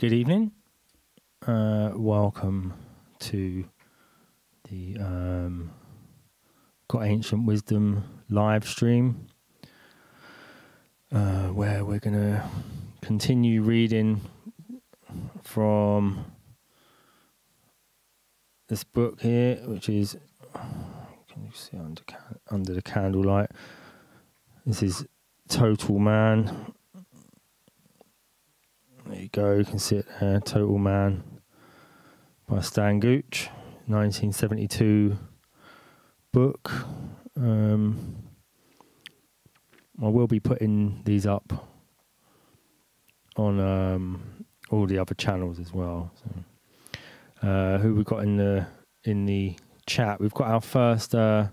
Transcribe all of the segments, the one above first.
Good evening. Uh, welcome to the um, Got Ancient Wisdom live stream, uh, where we're going to continue reading from this book here, which is can you see under under the candlelight? This is Total Man. There you go. You can see it there. Total Man by Stan Gooch, 1972 book. Um, I will be putting these up on um, all the other channels as well. So, uh, who we got in the in the chat? We've got our first uh,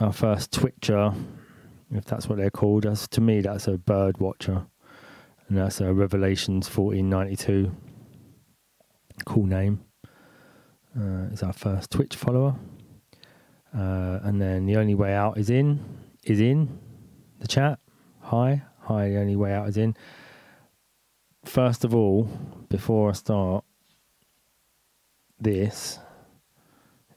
our first Twitcher, if that's what they're called. That's to me, that's a bird watcher and that's uh, Revelations 1492. Cool name. Uh, is our first Twitch follower. Uh, and then the only way out is in, is in the chat. Hi, hi. The only way out is in. First of all, before I start, this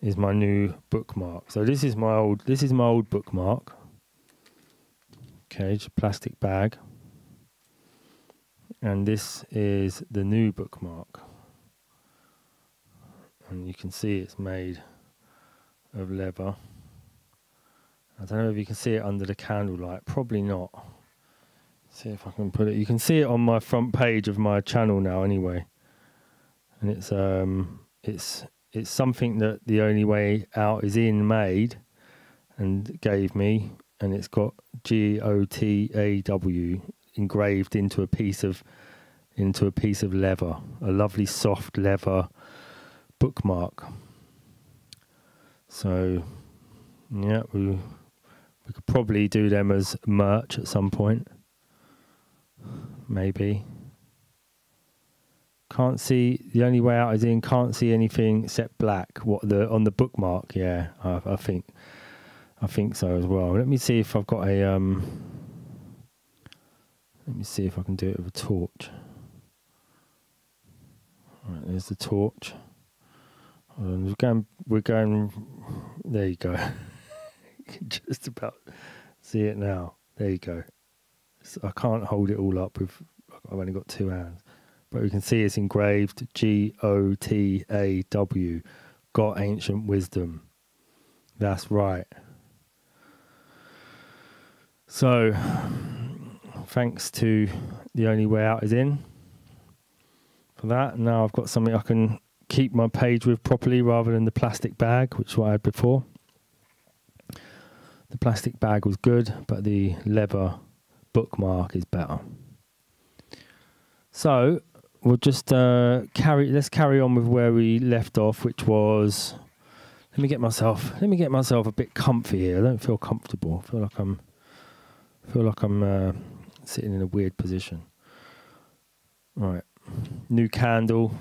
is my new bookmark. So this is my old. This is my old bookmark. Okay, plastic bag and this is the new bookmark. And you can see it's made of leather. I don't know if you can see it under the candlelight. Probably not. See if I can put it. You can see it on my front page of my channel now anyway. And it's um it's it's something that the only way out is in made and gave me. And it's got G O T A W engraved into a piece of into a piece of leather, a lovely soft leather bookmark. So, yeah, we we could probably do them as merch at some point. Maybe. Can't see the only way out is in. Can't see anything except black. What the on the bookmark? Yeah, I, I think I think so as well. Let me see if I've got a um let me see if I can do it with a torch. Right, there's the torch. we're going. We're going. There you go. you can just about see it now. There you go. I can't hold it all up with. I've only got two hands, but we can see it's engraved G O T A W. Got ancient wisdom. That's right. So thanks to The Only Way Out is In for that. Now I've got something I can keep my page with properly rather than the plastic bag, which I had before. The plastic bag was good, but the leather bookmark is better. So we'll just uh, carry. Let's carry on with where we left off, which was. Let me get myself. Let me get myself a bit comfy here. I don't feel comfortable. I feel like I'm. Feel like I'm uh, sitting in a weird position. Right. New candle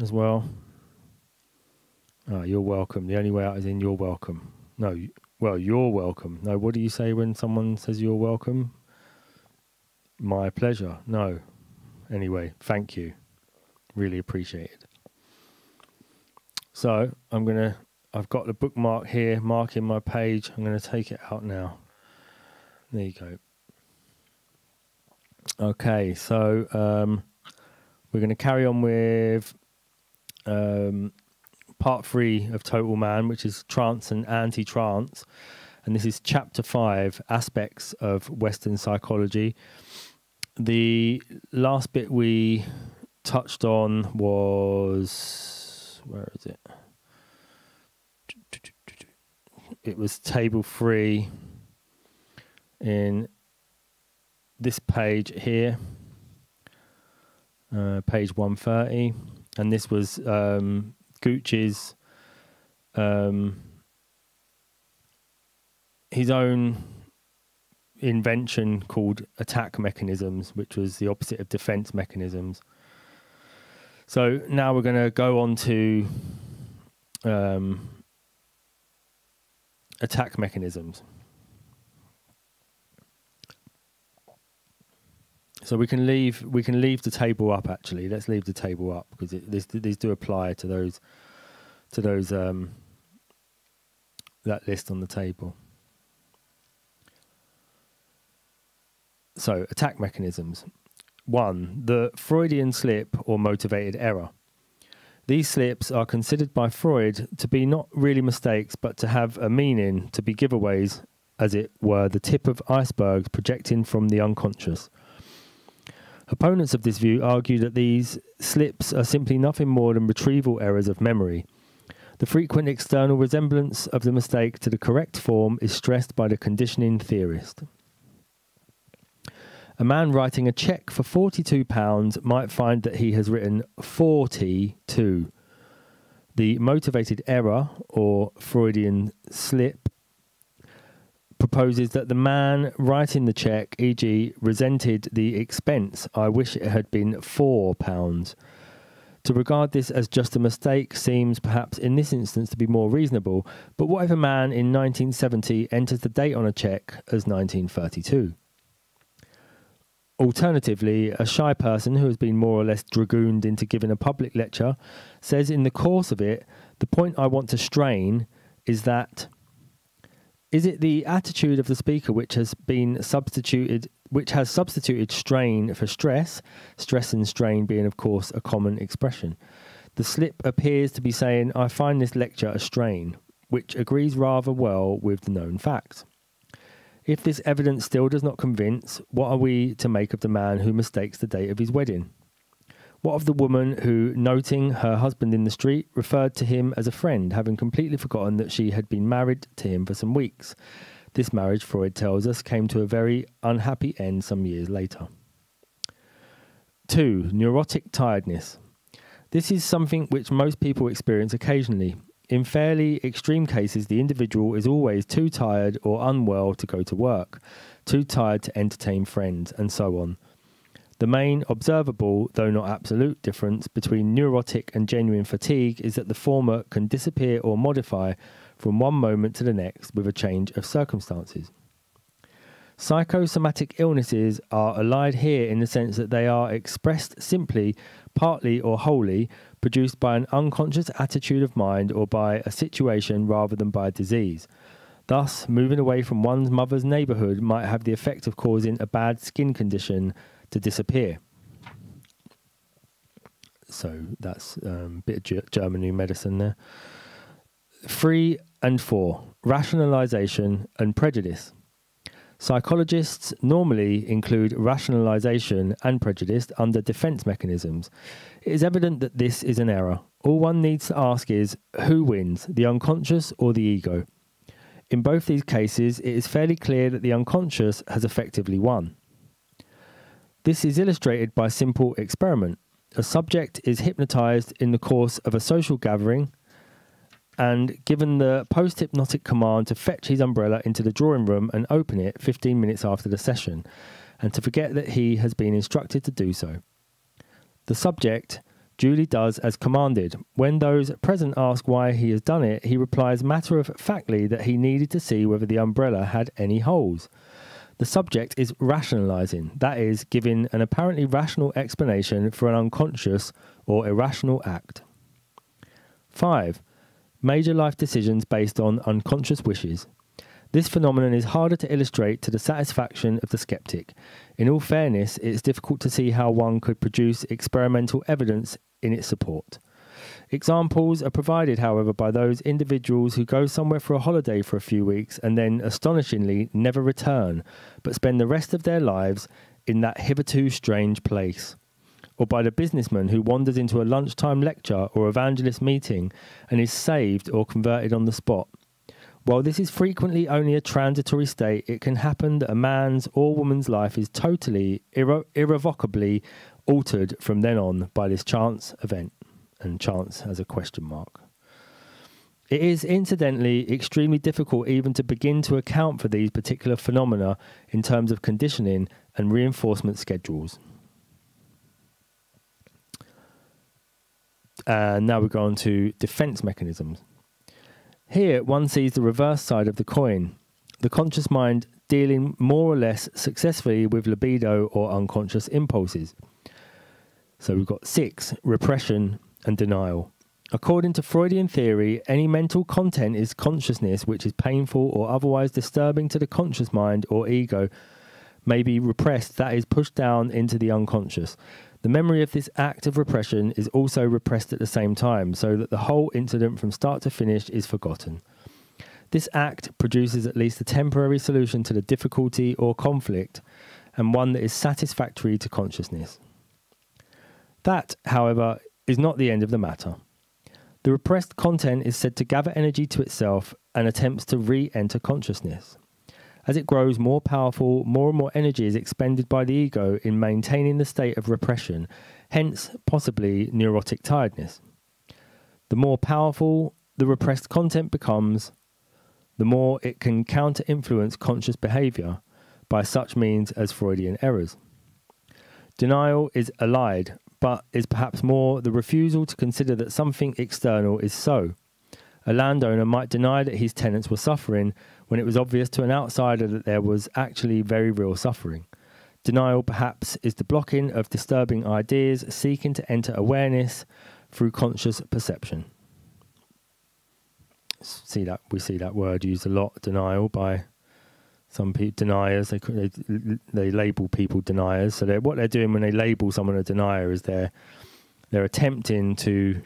as well. Oh, you're welcome. The only way out is in you're welcome. No, well, you're welcome. No, what do you say when someone says you're welcome? My pleasure. No. Anyway, thank you. Really appreciate it. So I'm gonna. I've got the bookmark here, marking my page. I'm gonna take it out now. There you go. Okay, so um, we're going to carry on with um, part three of Total Man, which is trance and anti trance. And this is chapter five aspects of Western psychology. The last bit we touched on was where is it? It was table three in this page here, uh, page 130, and this was um, Gooch's um, his own invention called attack mechanisms, which was the opposite of defense mechanisms. So now we're going to go on to um, attack mechanisms. So we can leave we can leave the table up. Actually, let's leave the table up because it, this, these do apply to those to those um, that list on the table. So attack mechanisms. One, the Freudian slip or motivated error. These slips are considered by Freud to be not really mistakes, but to have a meaning, to be giveaways, as it were, the tip of icebergs projecting from the unconscious. Opponents of this view argue that these slips are simply nothing more than retrieval errors of memory. The frequent external resemblance of the mistake to the correct form is stressed by the conditioning theorist. A man writing a cheque for £42 might find that he has written 42. The motivated error, or Freudian slip, proposes that the man writing the cheque, e.g., resented the expense. I wish it had been £4. To regard this as just a mistake seems perhaps in this instance to be more reasonable, but what if a man in 1970 enters the date on a cheque as 1932? Alternatively, a shy person who has been more or less dragooned into giving a public lecture says in the course of it, the point I want to strain is that is it the attitude of the speaker which has been substituted which has substituted strain for stress, stress and strain being of course a common expression. The slip appears to be saying I find this lecture a strain, which agrees rather well with the known facts. If this evidence still does not convince, what are we to make of the man who mistakes the date of his wedding? What of the woman who, noting her husband in the street, referred to him as a friend, having completely forgotten that she had been married to him for some weeks? This marriage, Freud tells us, came to a very unhappy end some years later. 2. Neurotic tiredness. This is something which most people experience occasionally. In fairly extreme cases, the individual is always too tired or unwell to go to work, too tired to entertain friends, and so on. The main observable, though not absolute, difference between neurotic and genuine fatigue is that the former can disappear or modify from one moment to the next with a change of circumstances. Psychosomatic illnesses are allied here in the sense that they are expressed simply, partly or wholly produced by an unconscious attitude of mind or by a situation rather than by a disease. Thus, moving away from one's mother's neighbourhood might have the effect of causing a bad skin condition to disappear. So that's a um, bit of German new medicine there. Three and four rationalization and prejudice. Psychologists normally include rationalization and prejudice under defense mechanisms. It is evident that this is an error. All one needs to ask is who wins, the unconscious or the ego? In both these cases, it is fairly clear that the unconscious has effectively won. This is illustrated by a simple experiment. A subject is hypnotized in the course of a social gathering and given the post hypnotic command to fetch his umbrella into the drawing room and open it 15 minutes after the session, and to forget that he has been instructed to do so. The subject duly does as commanded. When those present ask why he has done it, he replies matter of factly that he needed to see whether the umbrella had any holes. The subject is rationalizing, that is, giving an apparently rational explanation for an unconscious or irrational act. 5 major life decisions based on unconscious wishes. This phenomenon is harder to illustrate to the satisfaction of the skeptic. In all fairness, it is difficult to see how one could produce experimental evidence in its support. Examples are provided, however, by those individuals who go somewhere for a holiday for a few weeks and then, astonishingly, never return, but spend the rest of their lives in that hitherto strange place or by the businessman who wanders into a lunchtime lecture or evangelist meeting and is saved or converted on the spot. While this is frequently only a transitory state, it can happen that a man's or woman's life is totally, irre- irrevocably altered from then on by this chance event, and chance as a question mark. It is incidentally extremely difficult even to begin to account for these particular phenomena in terms of conditioning and reinforcement schedules. And now we go on to defense mechanisms. Here, one sees the reverse side of the coin. The conscious mind dealing more or less successfully with libido or unconscious impulses. So we've got six, repression and denial. According to Freudian theory, any mental content is consciousness which is painful or otherwise disturbing to the conscious mind or ego may be repressed, that is, pushed down into the unconscious. The memory of this act of repression is also repressed at the same time, so that the whole incident from start to finish is forgotten. This act produces at least a temporary solution to the difficulty or conflict, and one that is satisfactory to consciousness. That, however, is not the end of the matter. The repressed content is said to gather energy to itself and attempts to re enter consciousness. As it grows more powerful, more and more energy is expended by the ego in maintaining the state of repression, hence, possibly neurotic tiredness. The more powerful the repressed content becomes, the more it can counter influence conscious behavior by such means as Freudian errors. Denial is allied but is perhaps more the refusal to consider that something external is so. A landowner might deny that his tenants were suffering when it was obvious to an outsider that there was actually very real suffering. Denial, perhaps, is the blocking of disturbing ideas seeking to enter awareness through conscious perception. See that we see that word used a lot, denial, by some people deniers they, they they label people deniers. So they're, what they're doing when they label someone a denier is they're they're attempting to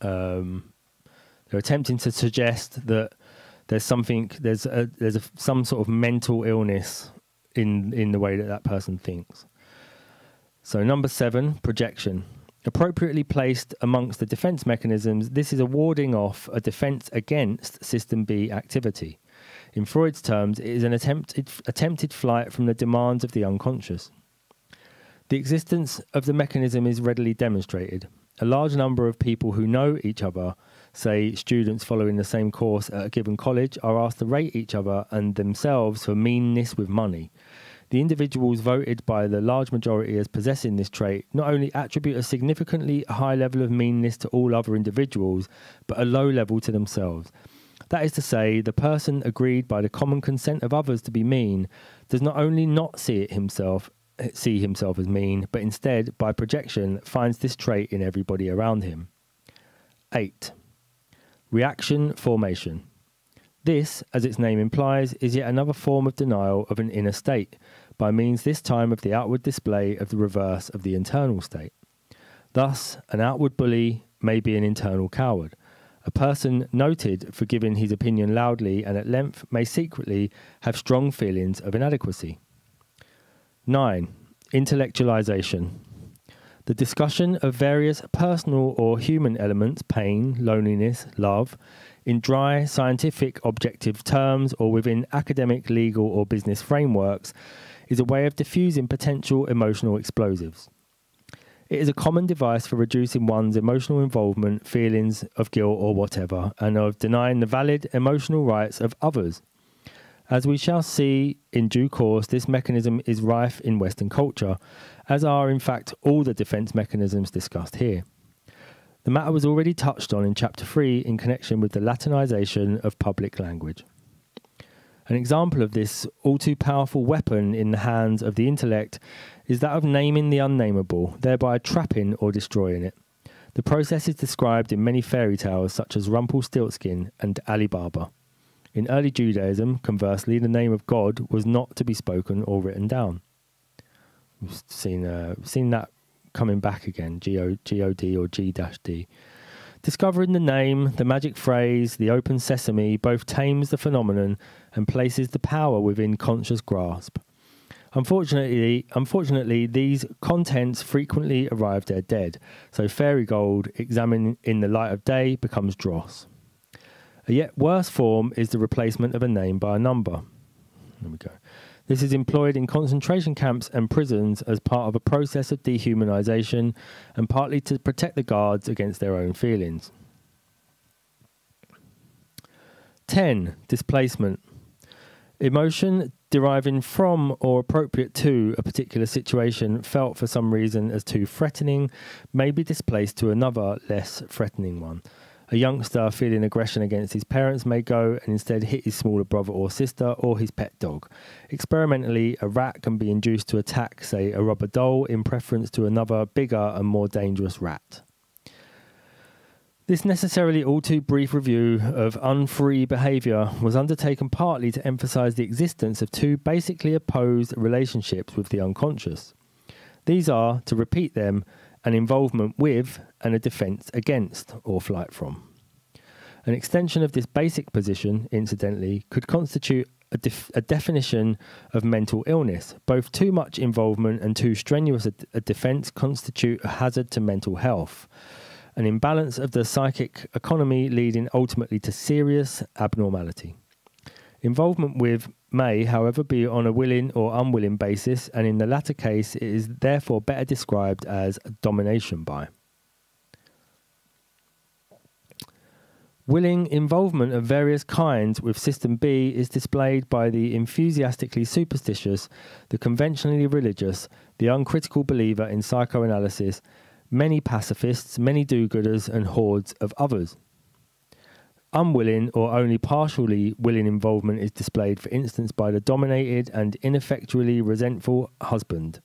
um, they're attempting to suggest that there's something there's a, there's a, some sort of mental illness in in the way that that person thinks. So number 7 projection. Appropriately placed amongst the defense mechanisms this is a warding off a defense against system B activity in Freud's terms, it is an attempted, attempted flight from the demands of the unconscious. The existence of the mechanism is readily demonstrated. A large number of people who know each other, say students following the same course at a given college, are asked to rate each other and themselves for meanness with money. The individuals voted by the large majority as possessing this trait not only attribute a significantly high level of meanness to all other individuals, but a low level to themselves. That is to say, the person agreed by the common consent of others to be mean does not only not see it himself see himself as mean, but instead, by projection, finds this trait in everybody around him. 8. Reaction formation. This, as its name implies, is yet another form of denial of an inner state, by means this time of the outward display of the reverse of the internal state. Thus, an outward bully may be an internal coward, a person noted for giving his opinion loudly and at length may secretly have strong feelings of inadequacy. 9. Intellectualization. The discussion of various personal or human elements, pain, loneliness, love, in dry, scientific, objective terms or within academic, legal, or business frameworks, is a way of diffusing potential emotional explosives. It is a common device for reducing one's emotional involvement, feelings of guilt or whatever, and of denying the valid emotional rights of others. As we shall see in due course, this mechanism is rife in Western culture, as are in fact all the defense mechanisms discussed here. The matter was already touched on in Chapter 3 in connection with the Latinization of public language. An example of this all too powerful weapon in the hands of the intellect is that of naming the unnameable, thereby trapping or destroying it. The process is described in many fairy tales such as Rumpelstiltskin and Ali Baba. In early Judaism, conversely, the name of God was not to be spoken or written down. We've seen, uh, seen that coming back again, G-O-D or G-D. Discovering the name, the magic phrase, the open sesame both tames the phenomenon and places the power within conscious grasp. Unfortunately, unfortunately, these contents frequently arrive there dead, so fairy gold, examined in the light of day, becomes dross. A yet worse form is the replacement of a name by a number. There we go. This is employed in concentration camps and prisons as part of a process of dehumanization and partly to protect the guards against their own feelings. 10. Displacement. Emotion deriving from or appropriate to a particular situation felt for some reason as too threatening may be displaced to another less threatening one. A youngster feeling aggression against his parents may go and instead hit his smaller brother or sister or his pet dog. Experimentally, a rat can be induced to attack, say, a rubber doll in preference to another bigger and more dangerous rat. This necessarily all too brief review of unfree behaviour was undertaken partly to emphasise the existence of two basically opposed relationships with the unconscious. These are, to repeat them, an involvement with and a defence against or flight from. An extension of this basic position, incidentally, could constitute a, def- a, definition of mental illness. Both too much involvement and too strenuous a, a defence constitute a hazard to mental health an imbalance of the psychic economy leading ultimately to serious abnormality. Involvement with may, however, be on a willing or unwilling basis, and in the latter case, it is therefore better described as domination by. Willing involvement of various kinds with System B is displayed by the enthusiastically superstitious, the conventionally religious, the uncritical believer in psychoanalysis, many pacifists, many do gooders, and hordes of others. Unwilling or only partially willing involvement is displayed, for instance, by the dominated and ineffectually resentful husband,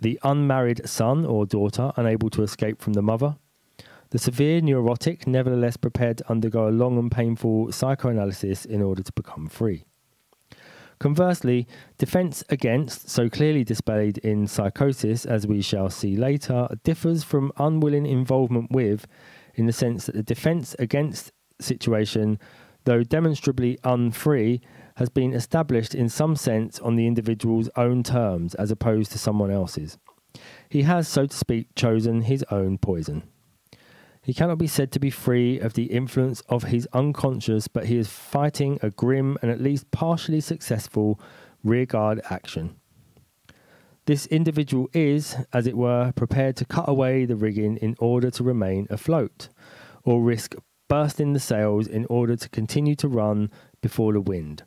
the unmarried son or daughter unable to escape from the mother, the severe neurotic, nevertheless prepared to undergo a long and painful psychoanalysis in order to become free. Conversely, defense against, so clearly displayed in psychosis, as we shall see later, differs from unwilling involvement with, in the sense that the defense against situation, though demonstrably unfree, has been established in some sense on the individual's own terms as opposed to someone else's. He has, so to speak, chosen his own poison. He cannot be said to be free of the influence of his unconscious, but he is fighting a grim and at least partially successful rearguard action. This individual is, as it were, prepared to cut away the rigging in order to remain afloat, or risk bursting the sails in order to continue to run before the wind.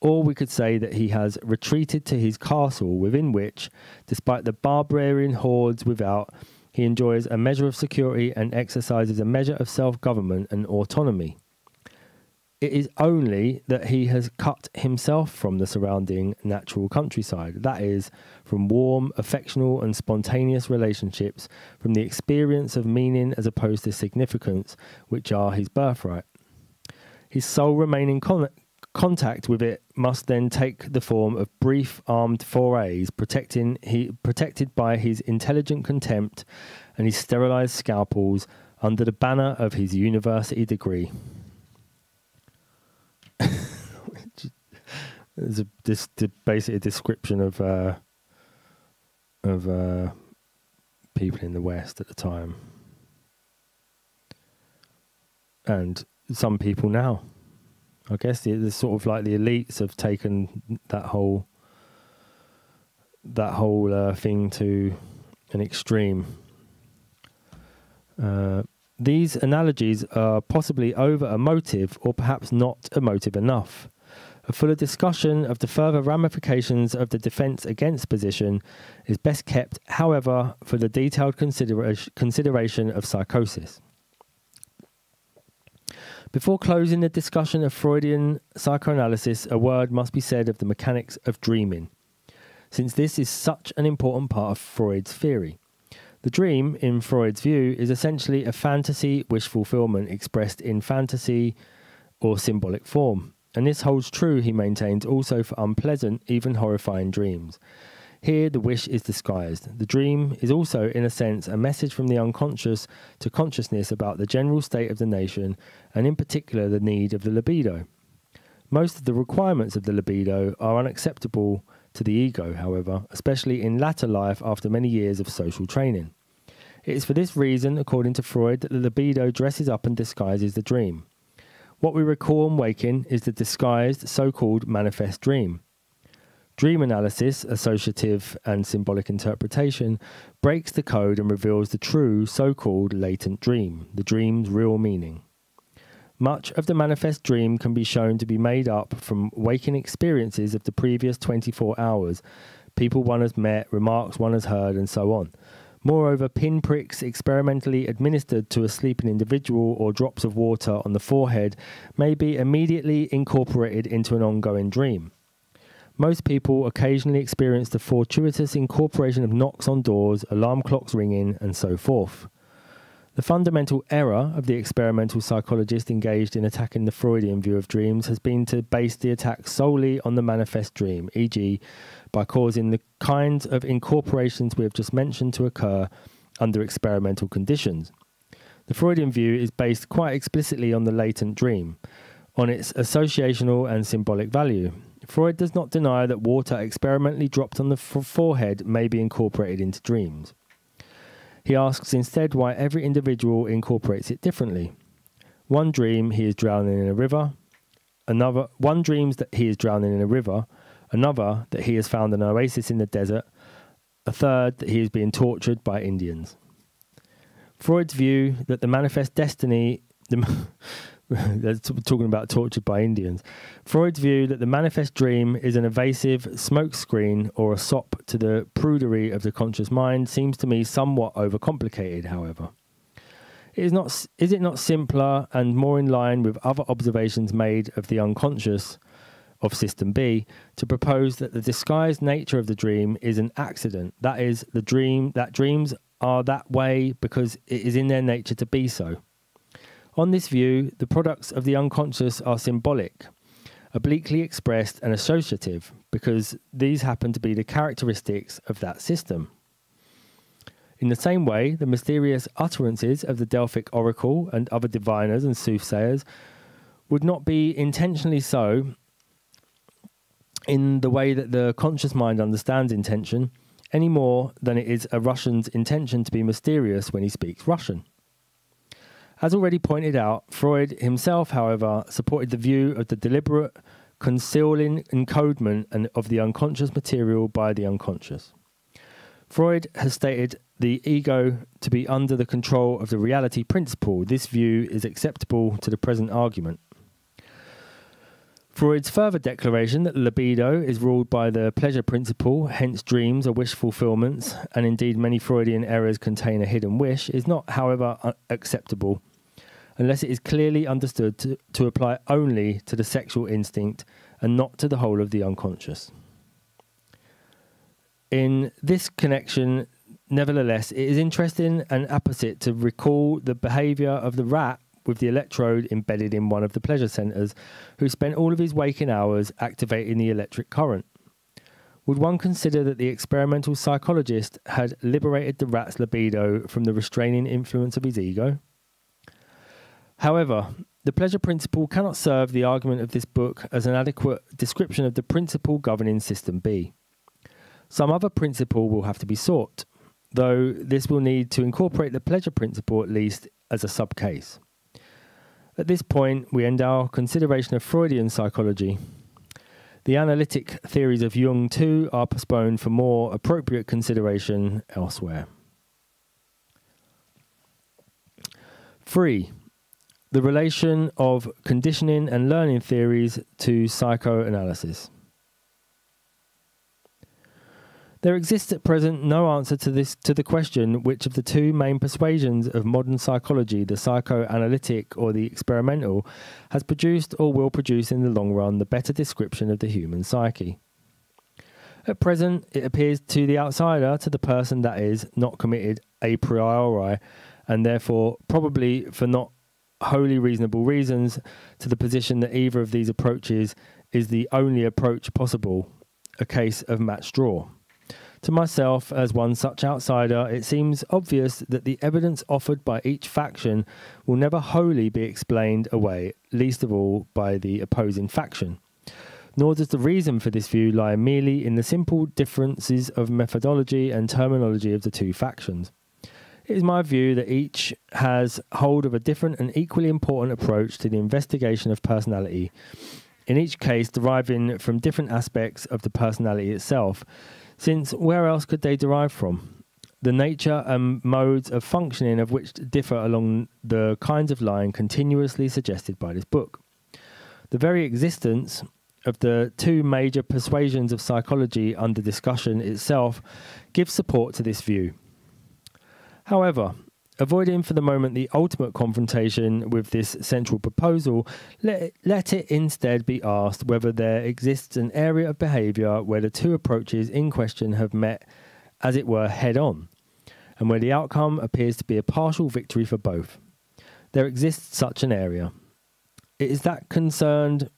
Or we could say that he has retreated to his castle, within which, despite the barbarian hordes without, he enjoys a measure of security and exercises a measure of self government and autonomy. It is only that he has cut himself from the surrounding natural countryside, that is, from warm, affectional, and spontaneous relationships, from the experience of meaning as opposed to significance, which are his birthright. His sole remaining con- Contact with it must then take the form of brief armed forays, protecting he, protected by his intelligent contempt and his sterilized scalpels under the banner of his university degree. There's a this, basically a description of uh, of uh, people in the West at the time, and some people now. I guess the, the sort of like the elites have taken that whole that whole uh, thing to an extreme. Uh, these analogies are possibly over emotive or perhaps not emotive enough. A fuller discussion of the further ramifications of the defense against position is best kept, however, for the detailed considera- consideration of psychosis. Before closing the discussion of Freudian psychoanalysis, a word must be said of the mechanics of dreaming, since this is such an important part of Freud's theory. The dream, in Freud's view, is essentially a fantasy wish fulfillment expressed in fantasy or symbolic form. And this holds true, he maintains, also for unpleasant, even horrifying dreams. Here, the wish is disguised. The dream is also, in a sense, a message from the unconscious to consciousness about the general state of the nation, and in particular, the need of the libido. Most of the requirements of the libido are unacceptable to the ego, however, especially in latter life after many years of social training. It is for this reason, according to Freud, that the libido dresses up and disguises the dream. What we recall on waking is the disguised, so called manifest dream. Dream analysis, associative and symbolic interpretation, breaks the code and reveals the true, so called latent dream, the dream's real meaning. Much of the manifest dream can be shown to be made up from waking experiences of the previous 24 hours, people one has met, remarks one has heard, and so on. Moreover, pinpricks experimentally administered to a sleeping individual or drops of water on the forehead may be immediately incorporated into an ongoing dream. Most people occasionally experience the fortuitous incorporation of knocks on doors, alarm clocks ringing, and so forth. The fundamental error of the experimental psychologist engaged in attacking the Freudian view of dreams has been to base the attack solely on the manifest dream, e.g., by causing the kinds of incorporations we have just mentioned to occur under experimental conditions. The Freudian view is based quite explicitly on the latent dream, on its associational and symbolic value. Freud does not deny that water experimentally dropped on the forehead may be incorporated into dreams. He asks instead why every individual incorporates it differently. One dream he is drowning in a river, another one dreams that he is drowning in a river, another that he has found an oasis in the desert, a third that he is being tortured by Indians. Freud's view that the manifest destiny the They're talking about tortured by Indians. Freud's view that the manifest dream is an evasive smokescreen or a sop to the prudery of the conscious mind seems to me somewhat overcomplicated, however. It is, not, is it not simpler and more in line with other observations made of the unconscious of System B to propose that the disguised nature of the dream is an accident? That is, the dream that dreams are that way because it is in their nature to be so. On this view, the products of the unconscious are symbolic, obliquely expressed, and associative, because these happen to be the characteristics of that system. In the same way, the mysterious utterances of the Delphic oracle and other diviners and soothsayers would not be intentionally so in the way that the conscious mind understands intention, any more than it is a Russian's intention to be mysterious when he speaks Russian. As already pointed out, Freud himself, however, supported the view of the deliberate concealing encodement and of the unconscious material by the unconscious. Freud has stated the ego to be under the control of the reality principle. This view is acceptable to the present argument. Freud's further declaration that libido is ruled by the pleasure principle, hence dreams are wish fulfillments, and indeed many Freudian errors contain a hidden wish, is not, however, acceptable unless it is clearly understood to, to apply only to the sexual instinct and not to the whole of the unconscious. In this connection, nevertheless, it is interesting and apposite to recall the behavior of the rat with the electrode embedded in one of the pleasure centers, who spent all of his waking hours activating the electric current. Would one consider that the experimental psychologist had liberated the rat's libido from the restraining influence of his ego? However, the pleasure principle cannot serve the argument of this book as an adequate description of the principle governing System B. Some other principle will have to be sought, though this will need to incorporate the pleasure principle at least as a subcase. At this point, we end our consideration of Freudian psychology. The analytic theories of Jung, too, are postponed for more appropriate consideration elsewhere. 3 the relation of conditioning and learning theories to psychoanalysis. There exists at present no answer to this to the question which of the two main persuasions of modern psychology, the psychoanalytic or the experimental, has produced or will produce in the long run the better description of the human psyche. At present, it appears to the outsider, to the person that is not committed a priori, and therefore probably for not wholly reasonable reasons to the position that either of these approaches is the only approach possible, a case of match draw. To myself, as one such outsider, it seems obvious that the evidence offered by each faction will never wholly be explained away, least of all by the opposing faction. Nor does the reason for this view lie merely in the simple differences of methodology and terminology of the two factions. It is my view that each has hold of a different and equally important approach to the investigation of personality, in each case deriving from different aspects of the personality itself, since where else could they derive from? The nature and modes of functioning of which differ along the kinds of line continuously suggested by this book. The very existence of the two major persuasions of psychology under discussion itself gives support to this view. However, avoiding for the moment the ultimate confrontation with this central proposal, let it, let it instead be asked whether there exists an area of behaviour where the two approaches in question have met, as it were, head on, and where the outcome appears to be a partial victory for both. There exists such an area. It is that concerned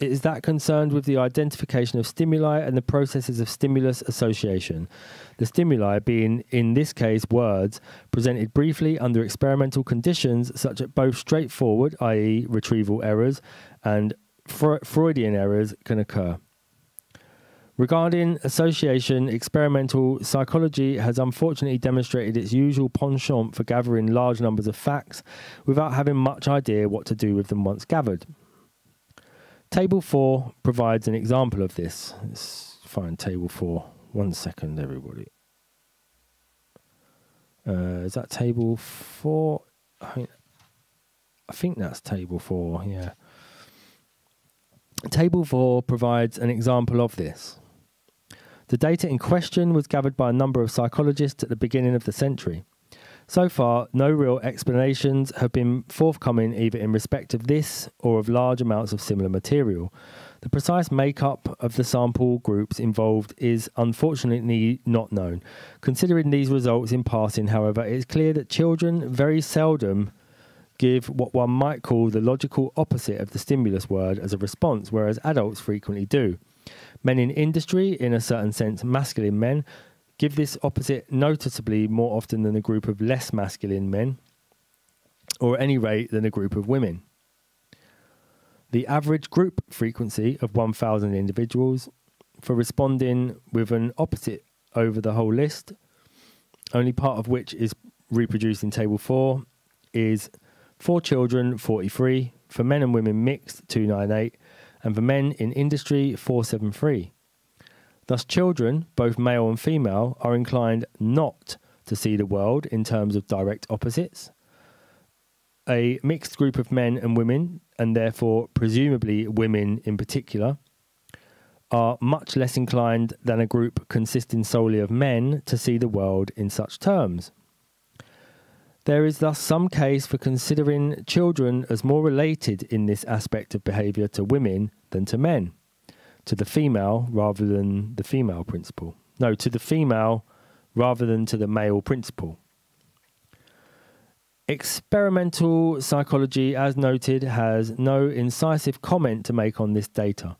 it is that concerned with the identification of stimuli and the processes of stimulus association. The stimuli being, in this case, words, presented briefly under experimental conditions such that both straightforward, i.e., retrieval errors, and Freudian errors can occur. Regarding association, experimental psychology has unfortunately demonstrated its usual penchant for gathering large numbers of facts without having much idea what to do with them once gathered. Table 4 provides an example of this. Let's find table 4. One second, everybody. Uh, is that table 4? I, I think that's table 4, yeah. Table 4 provides an example of this. The data in question was gathered by a number of psychologists at the beginning of the century. So far, no real explanations have been forthcoming either in respect of this or of large amounts of similar material. The precise makeup of the sample groups involved is unfortunately not known. Considering these results in passing, however, it is clear that children very seldom give what one might call the logical opposite of the stimulus word as a response, whereas adults frequently do. Men in industry, in a certain sense masculine men, give this opposite noticeably more often than a group of less masculine men, or at any rate than a group of women. The average group frequency of 1,000 individuals for responding with an opposite over the whole list, only part of which is reproduced in Table 4, is for children 43, for men and women mixed 298, and for men in industry 473. Thus, children, both male and female, are inclined not to see the world in terms of direct opposites. A mixed group of men and women, and therefore presumably women in particular, are much less inclined than a group consisting solely of men to see the world in such terms. There is thus some case for considering children as more related in this aspect of behaviour to women than to men to the female rather than the female principle. No, to the female rather than to the male principle. Experimental psychology, as noted, has no incisive comment to make on this data.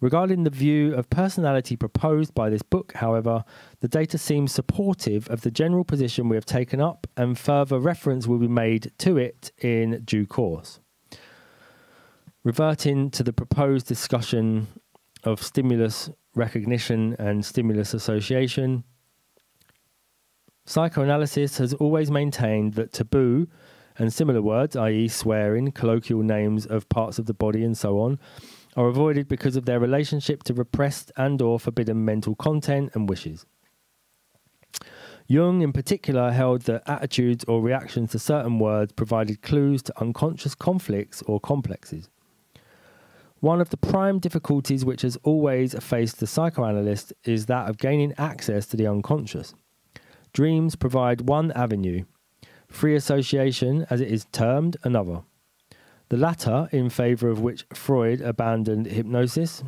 Regarding the view of personality proposed by this book, however, the data seems supportive of the general position we have taken up, and further reference will be made to it in due course. Reverting to the proposed discussion of stimulus recognition and stimulus association, psychoanalysis has always maintained that taboo and similar words, i.e., swearing, colloquial names of parts of the body, and so on, are avoided because of their relationship to repressed and/or forbidden mental content and wishes. Jung, in particular, held that attitudes or reactions to certain words provided clues to unconscious conflicts or complexes. One of the prime difficulties which has always faced the psychoanalyst is that of gaining access to the unconscious. Dreams provide one avenue, free association, as it is termed, another. The latter, in favour of which Freud abandoned hypnosis,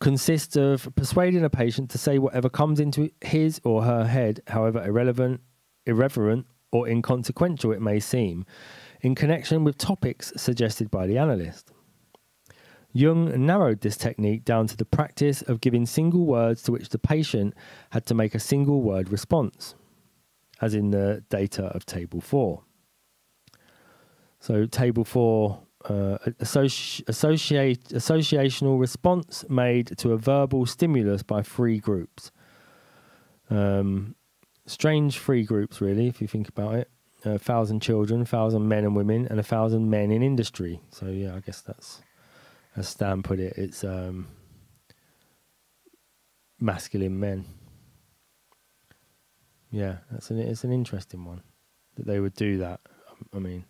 consists of persuading a patient to say whatever comes into his or her head, however irrelevant, irreverent, or inconsequential it may seem, in connection with topics suggested by the analyst. Jung narrowed this technique down to the practice of giving single words to which the patient had to make a single word response, as in the data of Table 4. So, Table 4 uh, associ- associate, associational response made to a verbal stimulus by three groups. Um, strange three groups, really, if you think about it. A thousand children, a thousand men and women, and a thousand men in industry. So, yeah, I guess that's as Stan put it, it's um, masculine men. Yeah, that's an it's an interesting one that they would do that. I mean,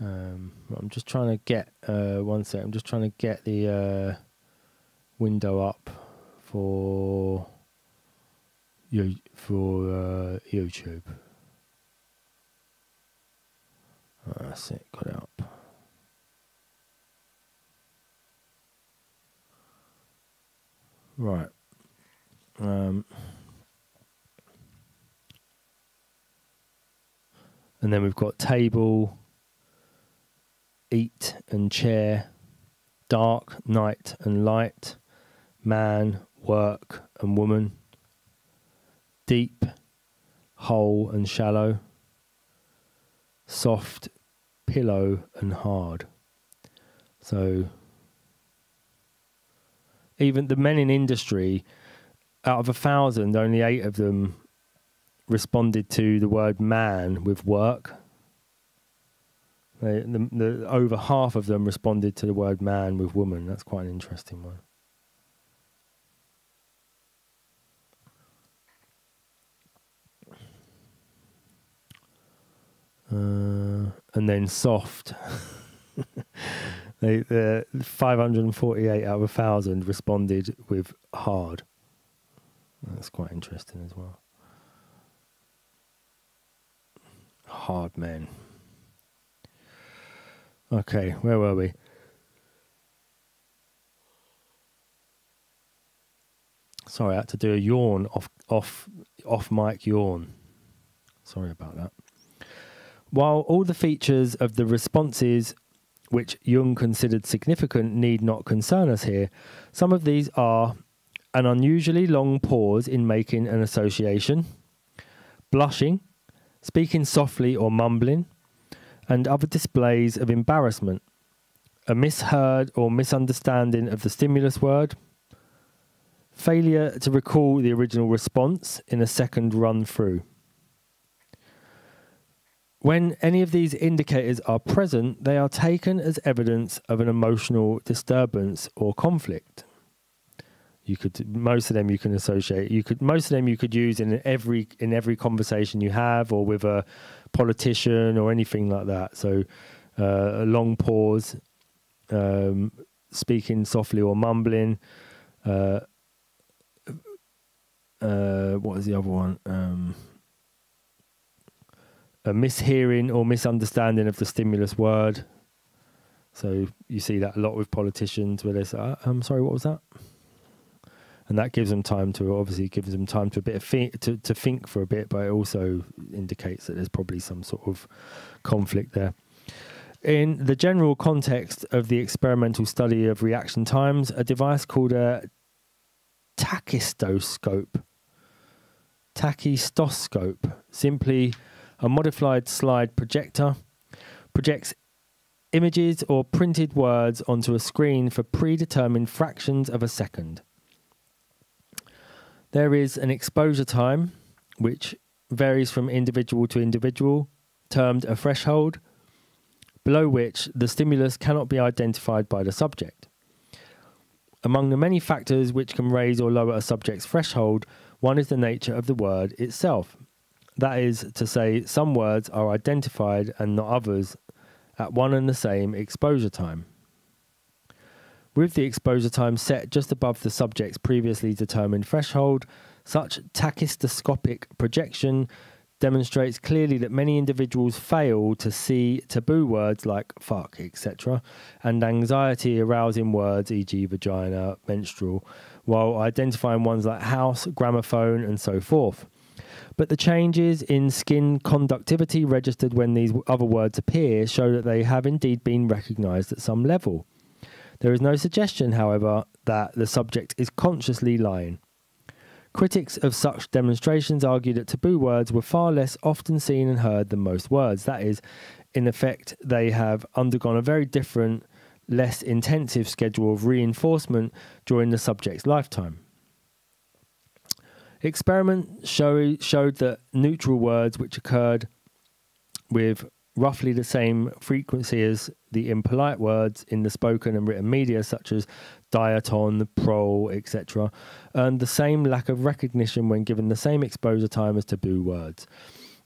um, I'm just trying to get uh, one sec. I'm just trying to get the uh, window up for you for uh, YouTube. Oh, that's it. Got it up. Right. Um, and then we've got table, eat and chair, dark, night and light, man, work and woman, deep, whole and shallow, soft, pillow and hard. So even the men in industry, out of a thousand, only eight of them responded to the word man with work. They, the, the, over half of them responded to the word man with woman. That's quite an interesting one. Uh, and then soft. they, uh, 548 out of a thousand responded with hard. That's quite interesting as well. Hard men. Okay, where were we? Sorry, I had to do a yawn off off off mic yawn. Sorry about that. While all the features of the responses which Jung considered significant need not concern us here, some of these are an unusually long pause in making an association, blushing, speaking softly or mumbling, and other displays of embarrassment, a misheard or misunderstanding of the stimulus word, failure to recall the original response in a second run through. When any of these indicators are present, they are taken as evidence of an emotional disturbance or conflict. You could most of them you can associate. You could most of them you could use in every in every conversation you have, or with a politician or anything like that. So uh, a long pause, um, speaking softly or mumbling. Uh, uh, what is the other one? Um, a mishearing or misunderstanding of the stimulus word. So you see that a lot with politicians where they say, uh, "I'm sorry, what was that?" And that gives them time to obviously gives them time to a bit of think, to to think for a bit, but it also indicates that there's probably some sort of conflict there. In the general context of the experimental study of reaction times, a device called a tachistoscope, tachistoscope, simply a modified slide projector projects images or printed words onto a screen for predetermined fractions of a second. There is an exposure time, which varies from individual to individual, termed a threshold, below which the stimulus cannot be identified by the subject. Among the many factors which can raise or lower a subject's threshold, one is the nature of the word itself. That is to say, some words are identified and not others at one and the same exposure time. With the exposure time set just above the subject's previously determined threshold, such tachistoscopic projection demonstrates clearly that many individuals fail to see taboo words like fuck, etc., and anxiety arousing words, e.g., vagina, menstrual, while identifying ones like house, gramophone, and so forth but the changes in skin conductivity registered when these other words appear show that they have indeed been recognized at some level. There is no suggestion, however, that the subject is consciously lying. Critics of such demonstrations argue that taboo words were far less often seen and heard than most words. That is, in effect, they have undergone a very different, less intensive schedule of reinforcement during the subject's lifetime. Experiment show, showed that neutral words which occurred with roughly the same frequency as the impolite words in the spoken and written media, such as diaton, prole, etc., earned the same lack of recognition when given the same exposure time as taboo words.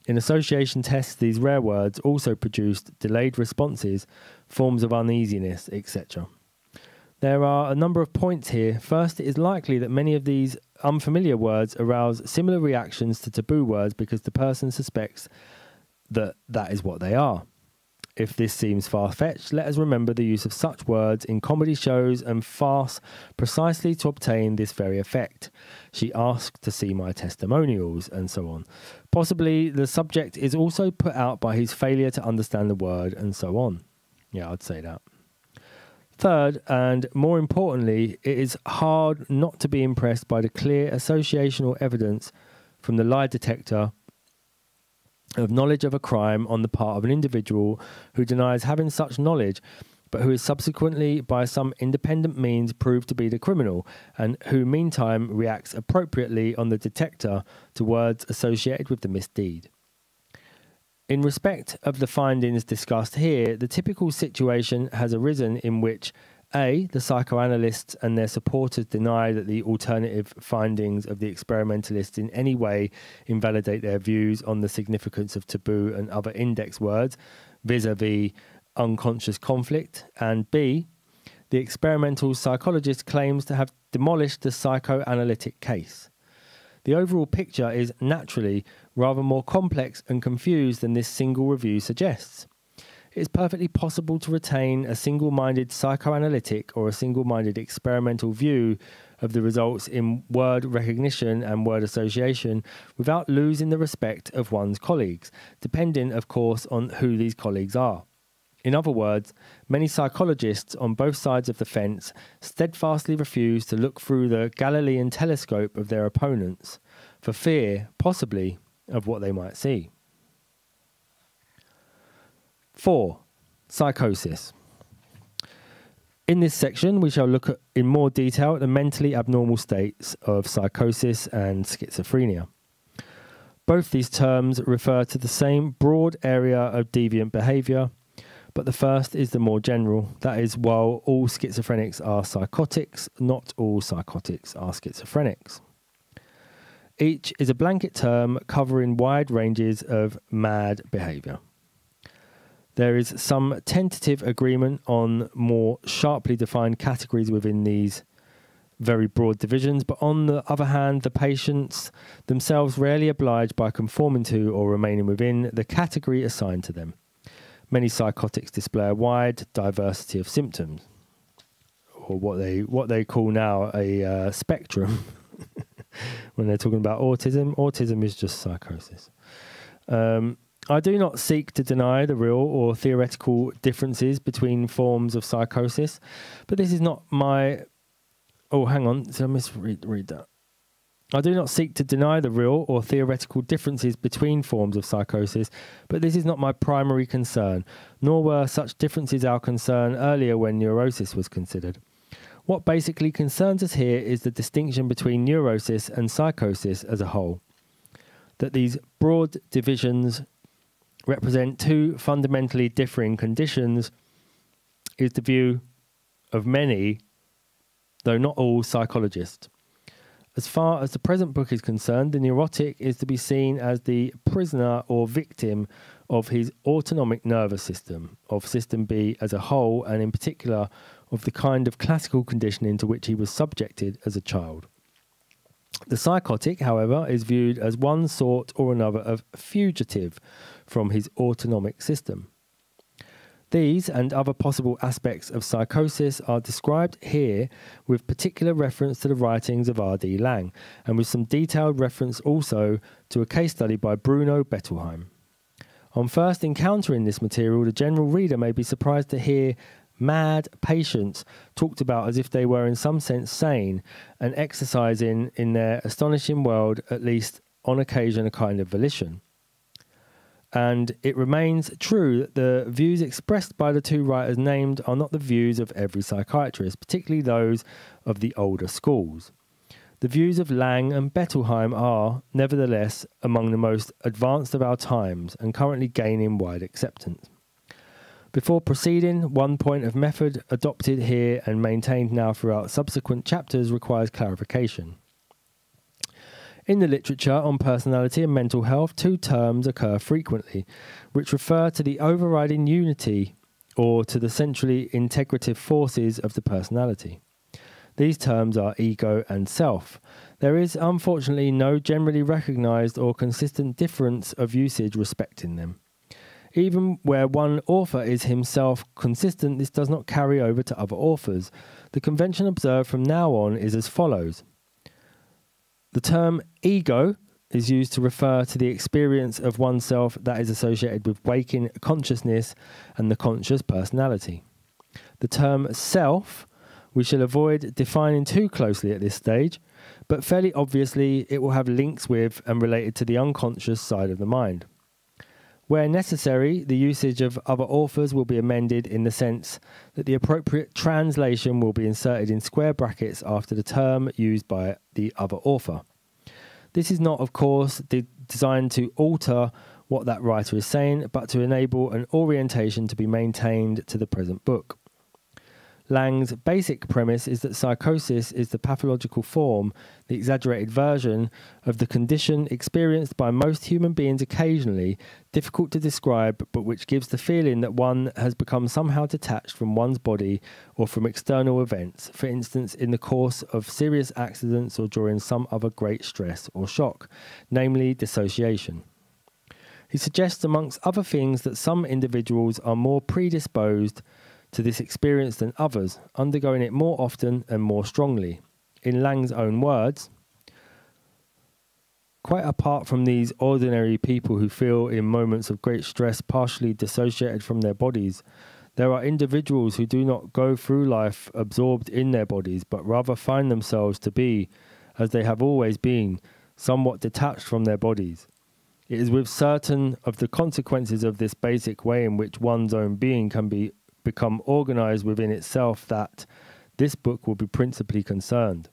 In association tests, these rare words also produced delayed responses, forms of uneasiness, etc. There are a number of points here. First, it is likely that many of these unfamiliar words arouse similar reactions to taboo words because the person suspects that that is what they are. If this seems far fetched, let us remember the use of such words in comedy shows and farce precisely to obtain this very effect. She asked to see my testimonials, and so on. Possibly the subject is also put out by his failure to understand the word, and so on. Yeah, I'd say that. Third, and more importantly, it is hard not to be impressed by the clear associational evidence from the lie detector of knowledge of a crime on the part of an individual who denies having such knowledge, but who is subsequently, by some independent means, proved to be the criminal, and who meantime reacts appropriately on the detector to words associated with the misdeed. In respect of the findings discussed here, the typical situation has arisen in which a. The psychoanalysts and their supporters deny that the alternative findings of the experimentalists in any way invalidate their views on the significance of taboo and other index words vis a vis unconscious conflict. And B. The experimental psychologist claims to have demolished the psychoanalytic case. The overall picture is naturally rather more complex and confused than this single review suggests it's perfectly possible to retain a single minded psychoanalytic or a single minded experimental view of the results in word recognition and word association without losing the respect of one's colleagues, depending, of course, on who these colleagues are. In other words, many psychologists on both sides of the fence steadfastly refuse to look through the Galilean telescope of their opponents for fear, possibly, of what they might see. 4. Psychosis. In this section, we shall look at, in more detail at the mentally abnormal states of psychosis and schizophrenia. Both these terms refer to the same broad area of deviant behavior, but the first is the more general. That is, while all schizophrenics are psychotics, not all psychotics are schizophrenics. Each is a blanket term covering wide ranges of mad behavior. There is some tentative agreement on more sharply defined categories within these very broad divisions, but on the other hand, the patients themselves rarely obliged by conforming to or remaining within the category assigned to them. Many psychotics display a wide diversity of symptoms, or what they what they call now a uh, spectrum. when they're talking about autism, autism is just psychosis. Um, I do not seek to deny the real or theoretical differences between forms of psychosis, but this is not my. Oh, hang on. So I misread read that. I do not seek to deny the real or theoretical differences between forms of psychosis, but this is not my primary concern, nor were such differences our concern earlier when neurosis was considered. What basically concerns us here is the distinction between neurosis and psychosis as a whole. That these broad divisions represent two fundamentally differing conditions is the view of many, though not all, psychologists. As far as the present book is concerned, the neurotic is to be seen as the prisoner or victim of his autonomic nervous system, of System B as a whole, and in particular of the kind of classical conditioning to which he was subjected as a child. The psychotic, however, is viewed as one sort or another of fugitive from his autonomic system. These and other possible aspects of psychosis are described here with particular reference to the writings of R.D. Laing and with some detailed reference also to a case study by Bruno Bettelheim. On first encountering this material, the general reader may be surprised to hear mad patients talked about as if they were in some sense sane and exercising in their astonishing world, at least on occasion, a kind of volition. And it remains true that the views expressed by the two writers named are not the views of every psychiatrist, particularly those of the older schools. The views of Laing and Bettelheim are, nevertheless, among the most advanced of our times and currently gaining wide acceptance. Before proceeding, one point of method adopted here and maintained now throughout subsequent chapters requires clarification. In the literature on personality and mental health, two terms occur frequently, which refer to the overriding unity or to the centrally integrative forces of the personality. These terms are ego and self. There is unfortunately no generally recognized or consistent difference of usage respecting them. Even where one author is himself consistent, this does not carry over to other authors. The convention observed from now on is as follows The term ego is used to refer to the experience of oneself that is associated with waking consciousness and the conscious personality. The term self we shall avoid defining too closely at this stage, but fairly obviously it will have links with and related to the unconscious side of the mind. Where necessary, the usage of other authors will be amended in the sense that the appropriate translation will be inserted in square brackets after the term used by the other author. This is not, of course, de- designed to alter what that writer is saying, but to enable an orientation to be maintained to the present book. Laing's basic premise is that psychosis is the pathological form, the exaggerated version of the condition experienced by most human beings occasionally, difficult to describe, but which gives the feeling that one has become somehow detached from one's body or from external events, for instance, in the course of serious accidents or during some other great stress or shock, namely dissociation. He suggests, amongst other things, that some individuals are more predisposed to this experience than others, undergoing it more often and more strongly. In Laing's own words, quite apart from these ordinary people who feel in moments of great stress partially dissociated from their bodies, there are individuals who do not go through life absorbed in their bodies, but rather find themselves to be, as they have always been, somewhat detached from their bodies. It is with certain of the consequences of this basic way in which one's own being can be become organized within itself that this book will be principally concerned.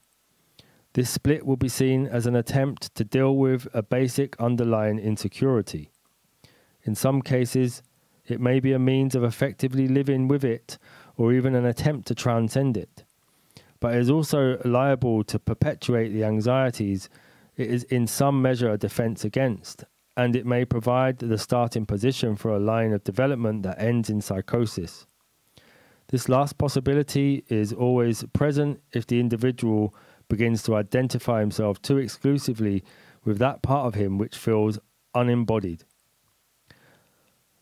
This split will be seen as an attempt to deal with a basic underlying insecurity. In some cases, it may be a means of effectively living with it or even an attempt to transcend it. But it is also liable to perpetuate the anxieties it is in some measure a defense against, and it may provide the starting position for a line of development that ends in psychosis. This last possibility is always present if the individual begins to identify himself too exclusively with that part of him which feels unembodied.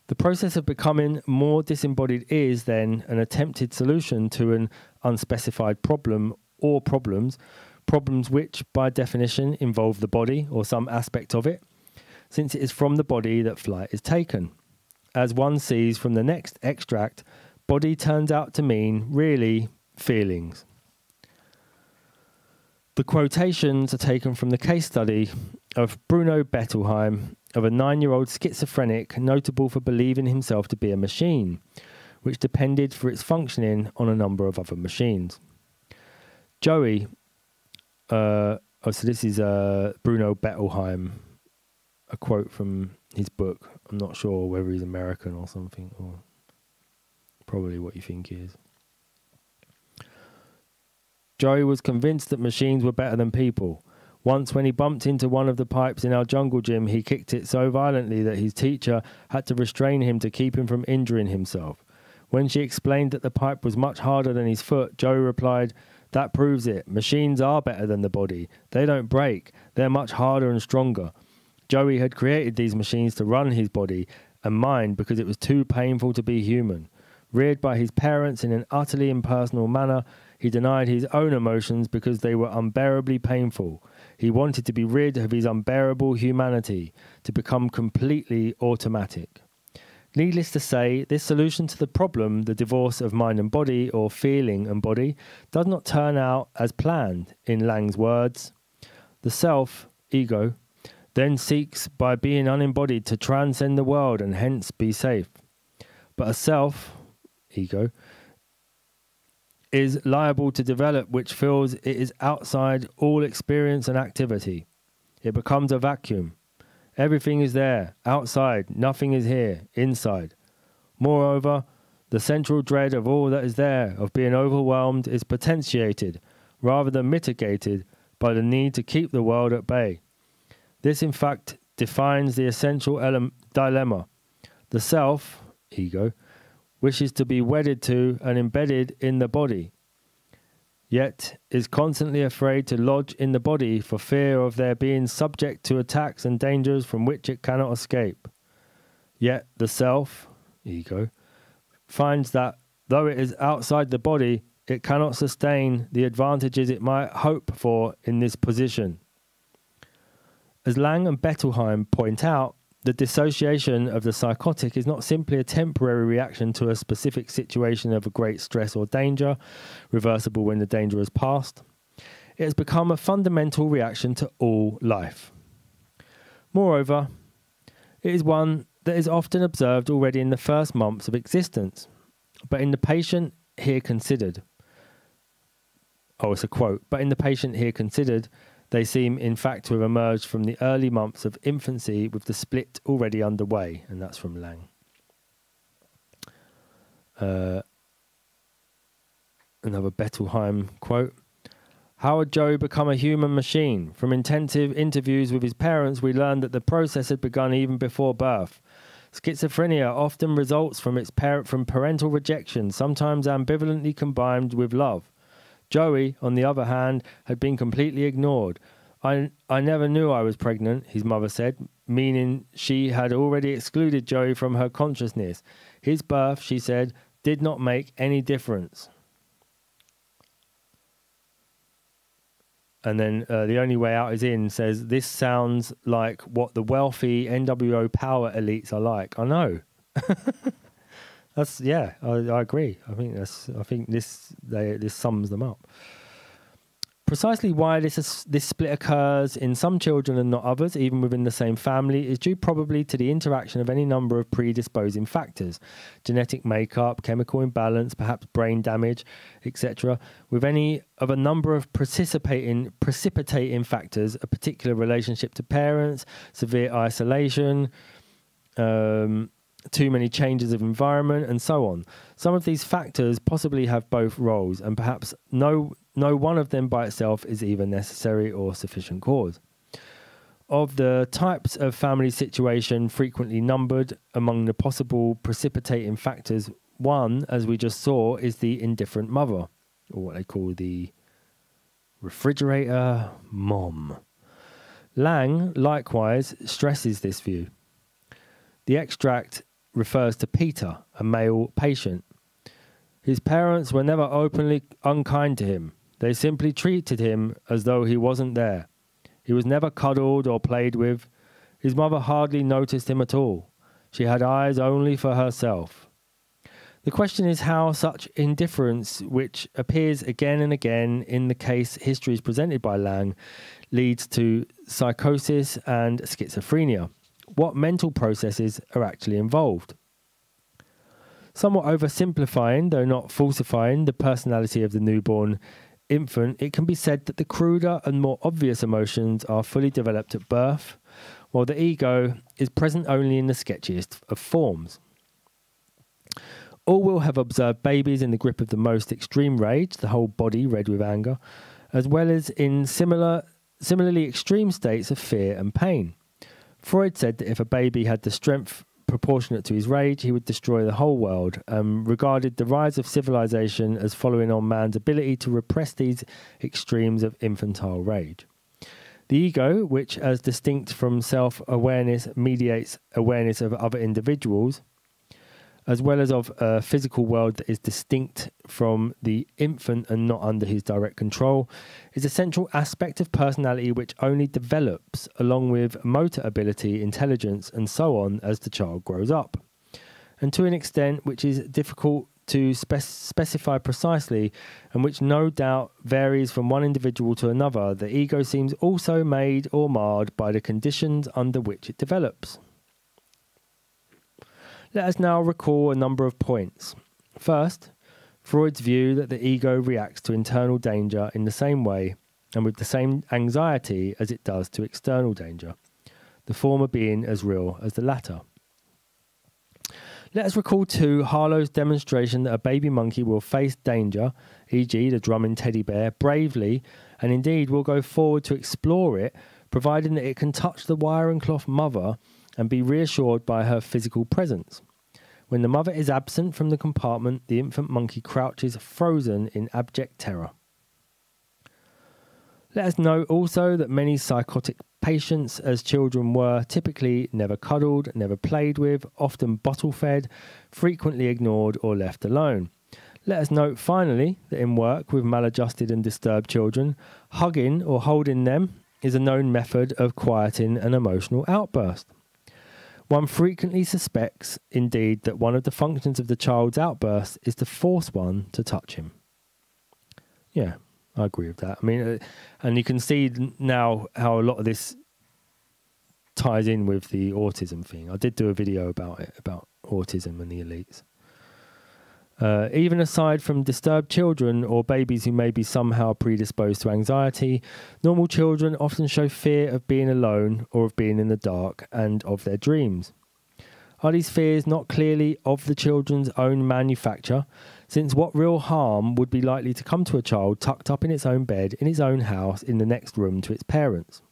The process of becoming more disembodied is then an attempted solution to an unspecified problem or problems, problems which, by definition, involve the body or some aspect of it, since it is from the body that flight is taken. As one sees from the next extract body turns out to mean really feelings. The quotations are taken from the case study of Bruno Bettelheim, of a nine year old schizophrenic notable for believing himself to be a machine, which depended for its functioning on a number of other machines. Joey, uh, oh, so this is uh, Bruno Bettelheim, a quote from his book. I'm not sure whether he's American or something, or probably what you think is. Joey was convinced that machines were better than people. Once, when he bumped into one of the pipes in our jungle gym, he kicked it so violently that his teacher had to restrain him to keep him from injuring himself. When she explained that the pipe was much harder than his foot, Joey replied, That proves it. Machines are better than the body. They don't break, they're much harder and stronger. Joey had created these machines to run his body and mind because it was too painful to be human. Reared by his parents in an utterly impersonal manner, he denied his own emotions because they were unbearably painful. He wanted to be rid of his unbearable humanity, to become completely automatic. Needless to say, this solution to the problem, the divorce of mind and body, or feeling and body, does not turn out as planned, in Laing's words. The self, ego, then seeks by being unembodied to transcend the world and hence be safe. But a self, ego, is liable to develop, which feels it is outside all experience and activity. It becomes a vacuum. Everything is there, outside, nothing is here, inside. Moreover, the central dread of all that is there, of being overwhelmed, is potentiated, rather than mitigated, by the need to keep the world at bay. This, in fact, defines the essential dilemma. The self, ego, wishes to be wedded to and embedded in the body. yet is constantly afraid to lodge in the body for fear of their being subject to attacks and dangers from which it cannot escape. Yet the self, ego, finds that though it is outside the body, it cannot sustain the advantages it might hope for in this position. As Laing and Bettelheim point out, the dissociation of the psychotic is not simply a temporary reaction to a specific situation of a great stress or danger, reversible when the danger has passed. It has become a fundamental reaction to all life. Moreover, it is one that is often observed already in the first months of existence, but in the patient here considered. Oh, it's a quote. But in the patient here considered, they seem, in fact, to have emerged from the early months of infancy with the split already underway, and that's from Laing. Uh, another Bettelheim quote. How had Joe become a human machine? From intensive interviews with his parents, we learned that the process had begun even before birth. Schizophrenia often results from its parent from parental rejection, sometimes ambivalently combined with love. Joey, on the other hand, had been completely ignored. I, I never knew I was pregnant, his mother said, meaning she had already excluded Joey from her consciousness. His birth, she said, did not make any difference. And then uh, the only way out is in says this sounds like what the wealthy NWO power elites are like. I know. That's yeah, I, I agree. I think that's I think this they this sums them up. Precisely why this is, this split occurs in some children and not others, even within the same family, is due probably to the interaction of any number of predisposing factors, genetic makeup, chemical imbalance, perhaps brain damage, etc., with any of a number of precipitating precipitating factors, a particular relationship to parents, severe isolation. Um, too many changes of environment, and so on. Some of these factors possibly have both roles, and perhaps no, no one of them by itself is either necessary or sufficient cause. Of the types of family situation frequently numbered among the possible precipitating factors, one, as we just saw, is the indifferent mother, or what they call the refrigerator mom. Laing likewise stresses this view. The extract refers to Peter, a male patient. His parents were never openly unkind to him. They simply treated him as though he wasn't there. He was never cuddled or played with. His mother hardly noticed him at all. She had eyes only for herself. The question is how such indifference, which appears again and again in the case histories presented by Laing, leads to psychosis and schizophrenia what mental processes are actually involved. Somewhat oversimplifying, though not falsifying, the personality of the newborn infant, it can be said that the cruder and more obvious emotions are fully developed at birth, while the ego is present only in the sketchiest of forms. All will have observed babies in the grip of the most extreme rage, the whole body red with anger, as well as in similar, similarly extreme states of fear and pain. Freud said that if a baby had the strength proportionate to his rage, he would destroy the whole world, and regarded the rise of civilization as following on man's ability to repress these extremes of infantile rage. The ego, which, as distinct from self awareness, mediates awareness of other individuals, as well as of a physical world that is distinct from the infant and not under his direct control, is a central aspect of personality which only develops along with motor ability, intelligence, and so on as the child grows up. And to an extent which is difficult to spec- specify precisely, and which no doubt varies from one individual to another, the ego seems also made or marred by the conditions under which it develops. Let us now recall a number of points. First, Freud's view that the ego reacts to internal danger in the same way and with the same anxiety as it does to external danger, the former being as real as the latter. Let us recall too Harlow's demonstration that a baby monkey will face danger, e.g., the drumming teddy bear, bravely, and indeed will go forward to explore it, providing that it can touch the wire and cloth mother and be reassured by her physical presence. When the mother is absent from the compartment, the infant monkey crouches frozen in abject terror. Let us note also that many psychotic patients, as children, were typically never cuddled, never played with, often bottle fed, frequently ignored, or left alone. Let us note finally that in work with maladjusted and disturbed children, hugging or holding them is a known method of quieting an emotional outburst. One frequently suspects, indeed, that one of the functions of the child's outburst is to force one to touch him. Yeah, I agree with that. I mean, uh, and you can see now how a lot of this ties in with the autism thing. I did do a video about it, about autism and the elites. Uh, even aside from disturbed children or babies who may be somehow predisposed to anxiety, normal children often show fear of being alone or of being in the dark and of their dreams. Are these fears not clearly of the children's own manufacture? Since what real harm would be likely to come to a child tucked up in its own bed, in its own house, in the next room to its parents?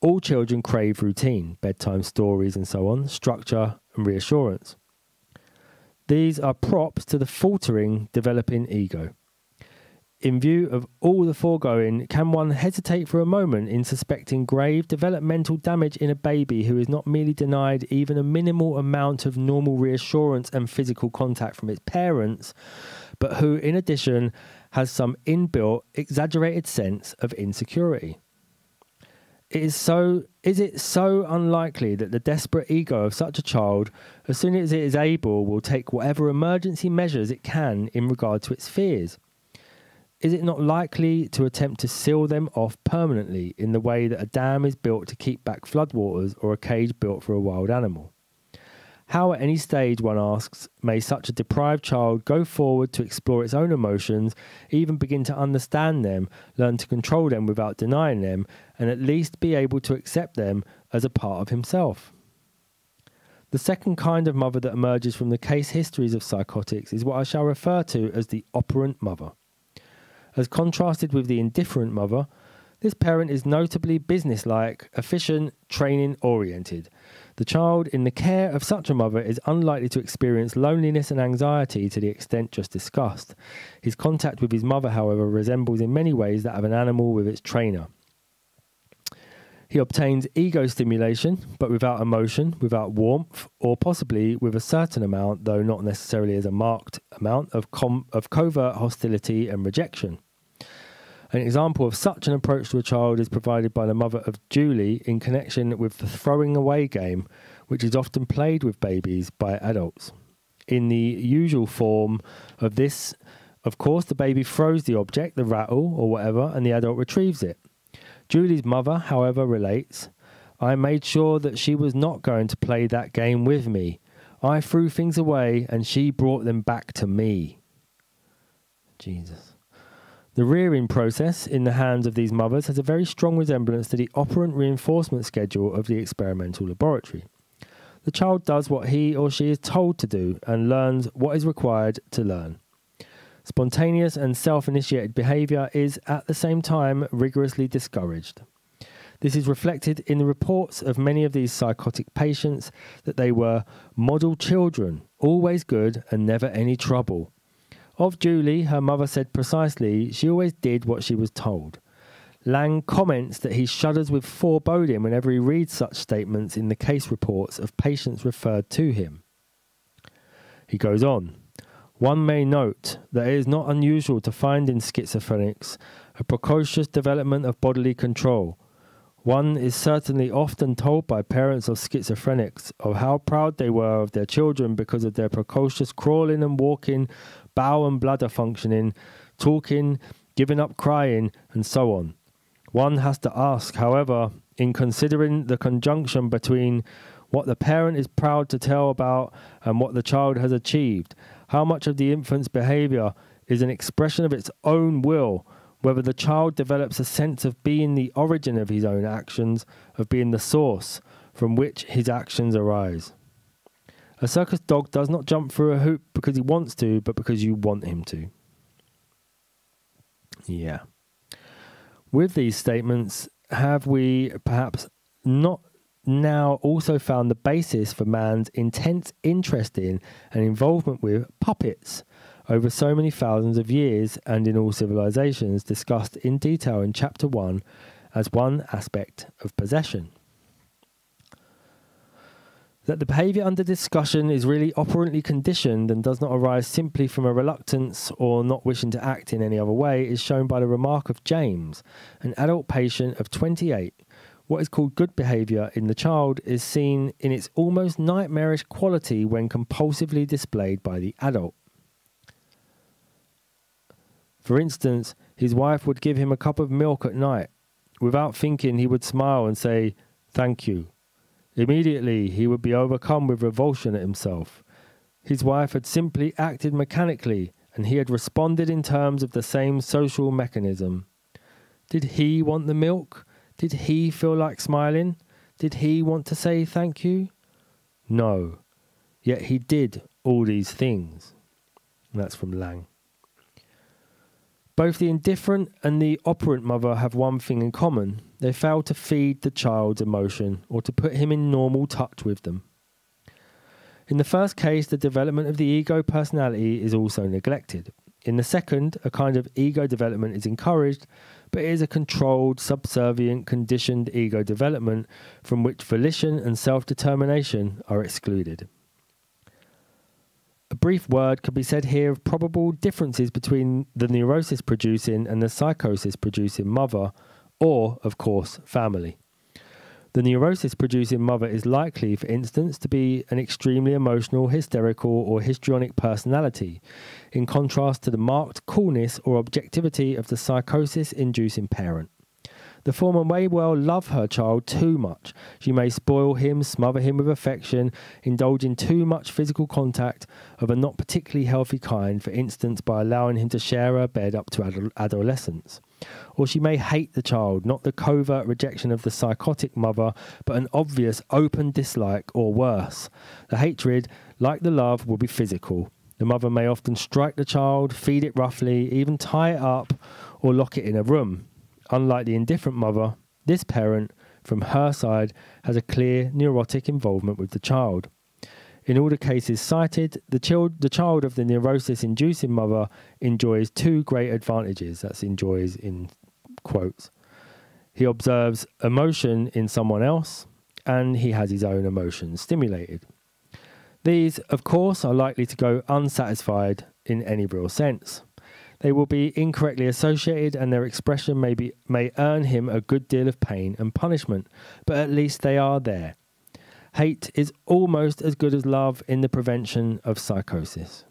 All children crave routine, bedtime stories, and so on, structure and reassurance. These are props to the faltering, developing ego. In view of all the foregoing, can one hesitate for a moment in suspecting grave developmental damage in a baby who is not merely denied even a minimal amount of normal reassurance and physical contact from its parents, but who, in addition, has some inbuilt, exaggerated sense of insecurity? It is so is it so unlikely that the desperate ego of such a child, as soon as it is able, will take whatever emergency measures it can in regard to its fears? Is it not likely to attempt to seal them off permanently in the way that a dam is built to keep back floodwaters or a cage built for a wild animal? How, at any stage, one asks, may such a deprived child go forward to explore its own emotions, even begin to understand them, learn to control them without denying them, and at least be able to accept them as a part of himself? The second kind of mother that emerges from the case histories of psychotics is what I shall refer to as the operant mother. As contrasted with the indifferent mother, this parent is notably businesslike, efficient, training oriented. The child in the care of such a mother is unlikely to experience loneliness and anxiety to the extent just discussed. His contact with his mother, however, resembles in many ways that of an animal with its trainer. He obtains ego stimulation, but without emotion, without warmth, or possibly with a certain amount, though not necessarily as a marked amount, of, com- of covert hostility and rejection. An example of such an approach to a child is provided by the mother of Julie in connection with the throwing away game, which is often played with babies by adults. In the usual form of this, of course, the baby throws the object, the rattle or whatever, and the adult retrieves it. Julie's mother, however, relates I made sure that she was not going to play that game with me. I threw things away and she brought them back to me. Jesus. The rearing process in the hands of these mothers has a very strong resemblance to the operant reinforcement schedule of the experimental laboratory. The child does what he or she is told to do and learns what is required to learn. Spontaneous and self initiated behavior is at the same time rigorously discouraged. This is reflected in the reports of many of these psychotic patients that they were model children, always good and never any trouble, of Julie, her mother said precisely, she always did what she was told. Laing comments that he shudders with foreboding whenever he reads such statements in the case reports of patients referred to him. He goes on. One may note that it is not unusual to find in schizophrenics a precocious development of bodily control. One is certainly often told by parents of schizophrenics of how proud they were of their children because of their precocious crawling and walking bowel and bladder functioning, talking, giving up crying, and so on. One has to ask, however, in considering the conjunction between what the parent is proud to tell about and what the child has achieved, how much of the infant's behavior is an expression of its own will, whether the child develops a sense of being the origin of his own actions, of being the source from which his actions arise. A circus dog does not jump through a hoop because he wants to, but because you want him to. Yeah. With these statements, have we perhaps not now also found the basis for man's intense interest in and involvement with puppets, over so many thousands of years and in all civilizations, discussed in detail in Chapter 1 as one aspect of possession. That the behaviour under discussion is really operantly conditioned and does not arise simply from a reluctance or not wishing to act in any other way is shown by the remark of James, an adult patient of 28. What is called good behaviour in the child is seen in its almost nightmarish quality when compulsively displayed by the adult. For instance, his wife would give him a cup of milk at night. Without thinking, he would smile and say, Thank you. Immediately, he would be overcome with revulsion at himself. His wife had simply acted mechanically, and he had responded in terms of the same social mechanism. Did he want the milk? Did he feel like smiling? Did he want to say thank you? No. Yet he did all these things. And that's from Laing. Both the indifferent and the operant mother have one thing in common they fail to feed the child's emotion or to put him in normal touch with them. In the first case, the development of the ego personality is also neglected. In the second, a kind of ego development is encouraged, but it is a controlled, subservient, conditioned ego development from which volition and self determination are excluded. Brief word could be said here of probable differences between the neurosis producing and the psychosis producing mother, or, of course, family. The neurosis producing mother is likely, for instance, to be an extremely emotional, hysterical, or histrionic personality, in contrast to the marked coolness or objectivity of the psychosis inducing parent. The former may well love her child too much. She may spoil him, smother him with affection, indulge in too much physical contact of a not particularly healthy kind, for instance, by allowing him to share her bed up to adolescence. Or she may hate the child, not the covert rejection of the psychotic mother, but an obvious open dislike, or worse. The hatred, like the love, will be physical. The mother may often strike the child, feed it roughly, even tie it up, or lock it in a room. Unlike the indifferent mother, this parent, from her side, has a clear neurotic involvement with the child. In all the cases cited, the child, the child of the neurosis inducing mother enjoys two great advantages. That's enjoys in quotes. He observes emotion in someone else, and he has his own emotions stimulated. These, of course, are likely to go unsatisfied in any real sense. They will be incorrectly associated, and their expression may, be, may earn him a good deal of pain and punishment, but at least they are there. Hate is almost as good as love in the prevention of psychosis.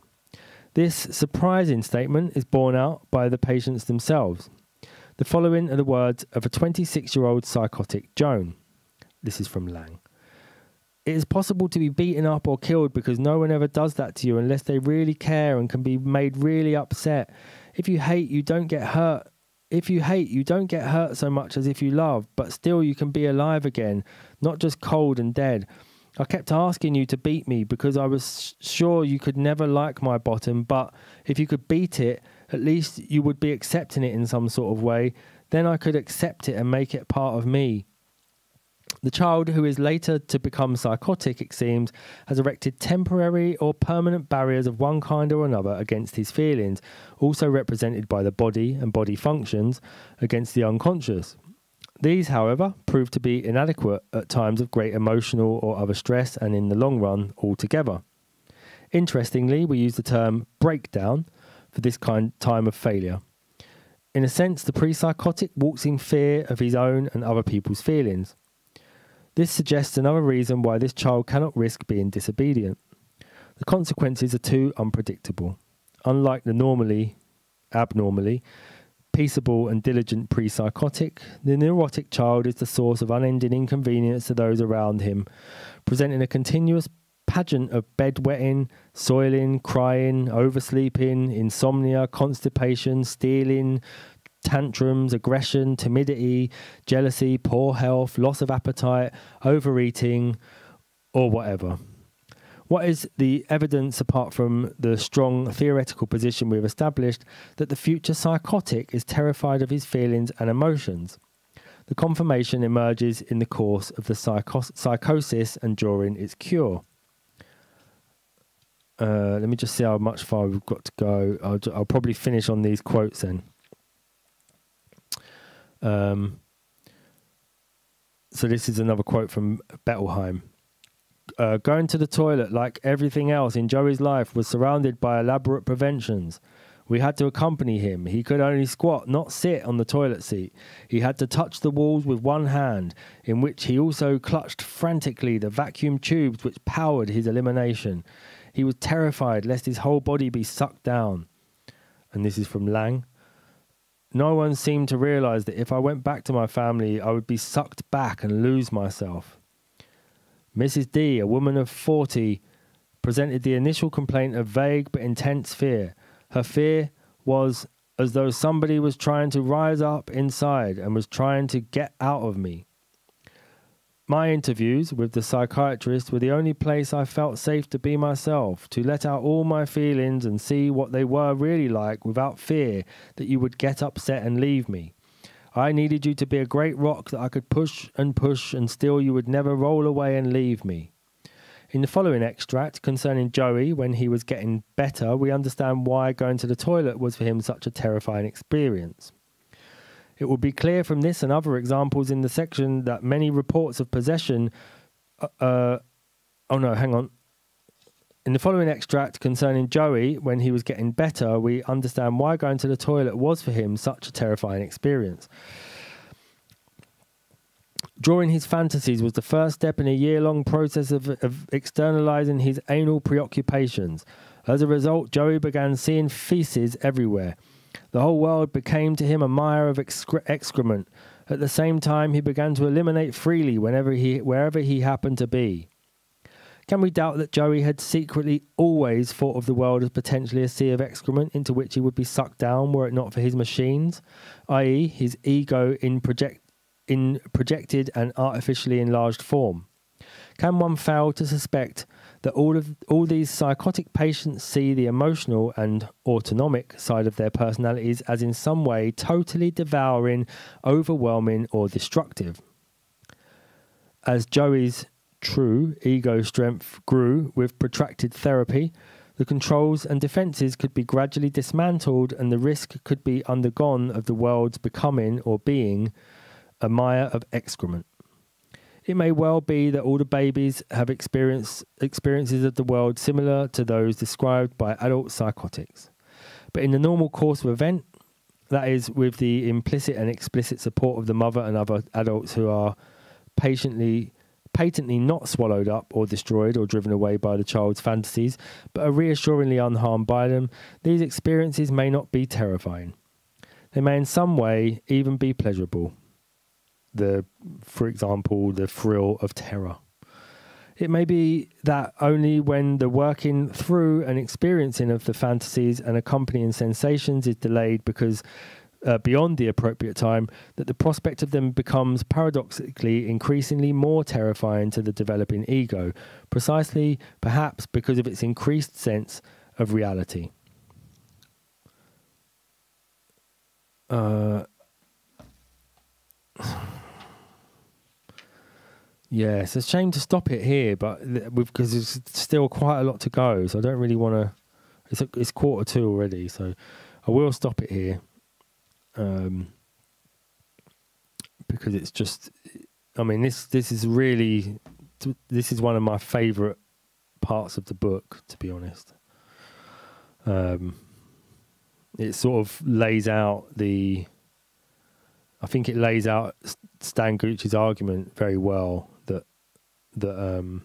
This surprising statement is borne out by the patients themselves. The following are the words of a 26 year old psychotic Joan. This is from Laing. It is possible to be beaten up or killed because no one ever does that to you unless they really care and can be made really upset. If you hate, you don't get hurt. If you hate, you don't get hurt so much as if you love, but still you can be alive again, not just cold and dead. I kept asking you to beat me because I was sure you could never like my bottom, but if you could beat it, at least you would be accepting it in some sort of way. Then I could accept it and make it part of me. The child, who is later to become psychotic, it seems, has erected temporary or permanent barriers of one kind or another against his feelings, also represented by the body and body functions, against the unconscious. These, however, prove to be inadequate at times of great emotional or other stress and in the long run altogether. Interestingly, we use the term breakdown for this kind time of failure. In a sense, the pre psychotic walks in fear of his own and other people's feelings. This suggests another reason why this child cannot risk being disobedient. The consequences are too unpredictable. Unlike the normally, abnormally, peaceable and diligent pre psychotic, the neurotic child is the source of unending inconvenience to those around him, presenting a continuous pageant of bedwetting, soiling, crying, oversleeping, insomnia, constipation, stealing, tantrums, aggression, timidity, jealousy, poor health, loss of appetite, overeating, or whatever. What is the evidence apart from the strong theoretical position we've established that the future psychotic is terrified of his feelings and emotions? The confirmation emerges in the course of the psycho- psychosis and during its cure. Uh, let me just see how much far we've got to go. I'll, I'll probably finish on these quotes then. Um, so this is another quote from Bettelheim. Uh, going to the toilet, like everything else in Joey's life, was surrounded by elaborate preventions. We had to accompany him. He could only squat, not sit on the toilet seat. He had to touch the walls with one hand, in which he also clutched frantically the vacuum tubes which powered his elimination. He was terrified lest his whole body be sucked down. And this is from Laing. No one seemed to realize that if I went back to my family, I would be sucked back and lose myself. Mrs. D, a woman of 40, presented the initial complaint of vague but intense fear. Her fear was as though somebody was trying to rise up inside and was trying to get out of me. My interviews with the psychiatrist were the only place I felt safe to be myself, to let out all my feelings and see what they were really like without fear that you would get upset and leave me. I needed you to be a great rock that I could push and push and still you would never roll away and leave me. In the following extract concerning Joey when he was getting better, we understand why going to the toilet was for him such a terrifying experience. It will be clear from this and other examples in the section that many reports of possession. Uh, uh, oh no, hang on. In the following extract concerning Joey, when he was getting better, we understand why going to the toilet was for him such a terrifying experience. Drawing his fantasies was the first step in a year long process of, of externalizing his anal preoccupations. As a result, Joey began seeing feces everywhere. The whole world became to him a mire of excre- excrement. At the same time, he began to eliminate freely whenever he, wherever he happened to be. Can we doubt that Joey had secretly always thought of the world as potentially a sea of excrement into which he would be sucked down were it not for his machines, i.e., his ego in, project, in projected and artificially enlarged form? Can one fail to suspect that all of all these psychotic patients see the emotional and autonomic side of their personalities as in some way totally devouring, overwhelming, or destructive. As Joey's true ego strength grew with protracted therapy, the controls and defenses could be gradually dismantled and the risk could be undergone of the world's becoming or being a mire of excrement. It may well be that all the babies have experienced experiences of the world similar to those described by adult psychotics. But in the normal course of event, that is, with the implicit and explicit support of the mother and other adults who are patiently patently not swallowed up or destroyed or driven away by the child's fantasies, but are reassuringly unharmed by them, these experiences may not be terrifying. They may in some way even be pleasurable the, for example, the thrill of terror. It may be that only when the working through and experiencing of the fantasies and accompanying sensations is delayed because uh, beyond the appropriate time, that the prospect of them becomes paradoxically increasingly more terrifying to the developing ego, precisely perhaps because of its increased sense of reality. Uh, Yeah, it's a shame to stop it here, but because there's still quite a lot to go, so I don't really want to. It's a, it's quarter two already, so I will stop it here. Um, because it's just, I mean, this this is really, this is one of my favourite parts of the book, to be honest. Um, it sort of lays out the. I think it lays out Stan Gooch's argument very well that um,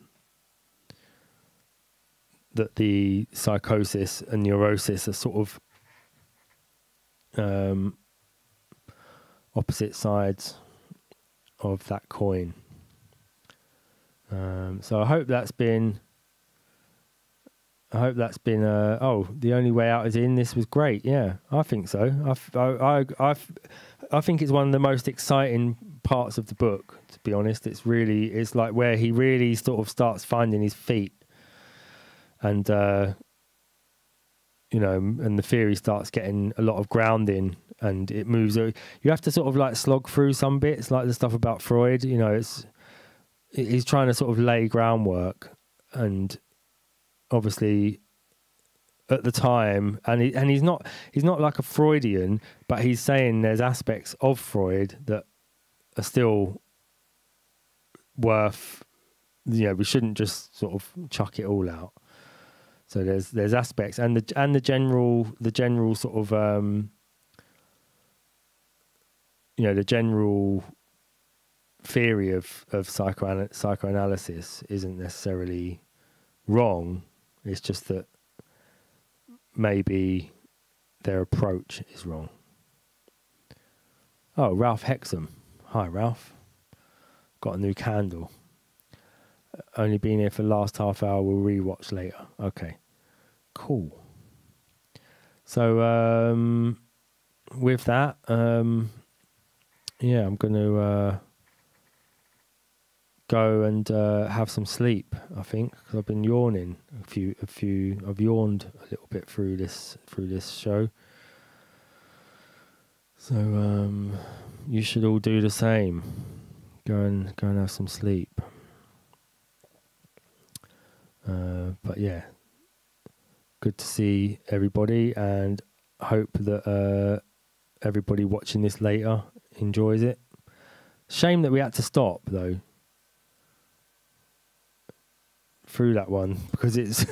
that the psychosis and neurosis are sort of um, opposite sides of that coin. Um, so I hope that's been. I hope that's been. Uh, oh, the only way out is in. This was great. Yeah, I think so. I, I, I, I think it's one of the most exciting parts of the book. To be honest, it's really it's like where he really sort of starts finding his feet, and uh, you know, and the theory starts getting a lot of grounding, and it moves. You have to sort of like slog through some bits, like the stuff about Freud. You know, it's he's trying to sort of lay groundwork, and obviously at the time, and he, and he's not he's not like a Freudian, but he's saying there's aspects of Freud that are still worth. You know, we shouldn't just sort of chuck it all out. So there's there's aspects and the and the general the general sort of um, you know the general theory of of psychoana- psychoanalysis isn't necessarily wrong. It's just that maybe their approach is wrong. Oh, Ralph Hexam. Hi, Ralph. Got a new candle. Only been here for the last half hour. We'll rewatch later. Okay. Cool. So, um, with that, um, yeah, I'm going to uh, go and uh, have some sleep. I think because I've been yawning a few, a few. I've yawned a little bit through this through this show. So um, you should all do the same. Go and go and have some sleep. Uh, but yeah, good to see everybody, and hope that uh, everybody watching this later enjoys it. Shame that we had to stop though through that one because it's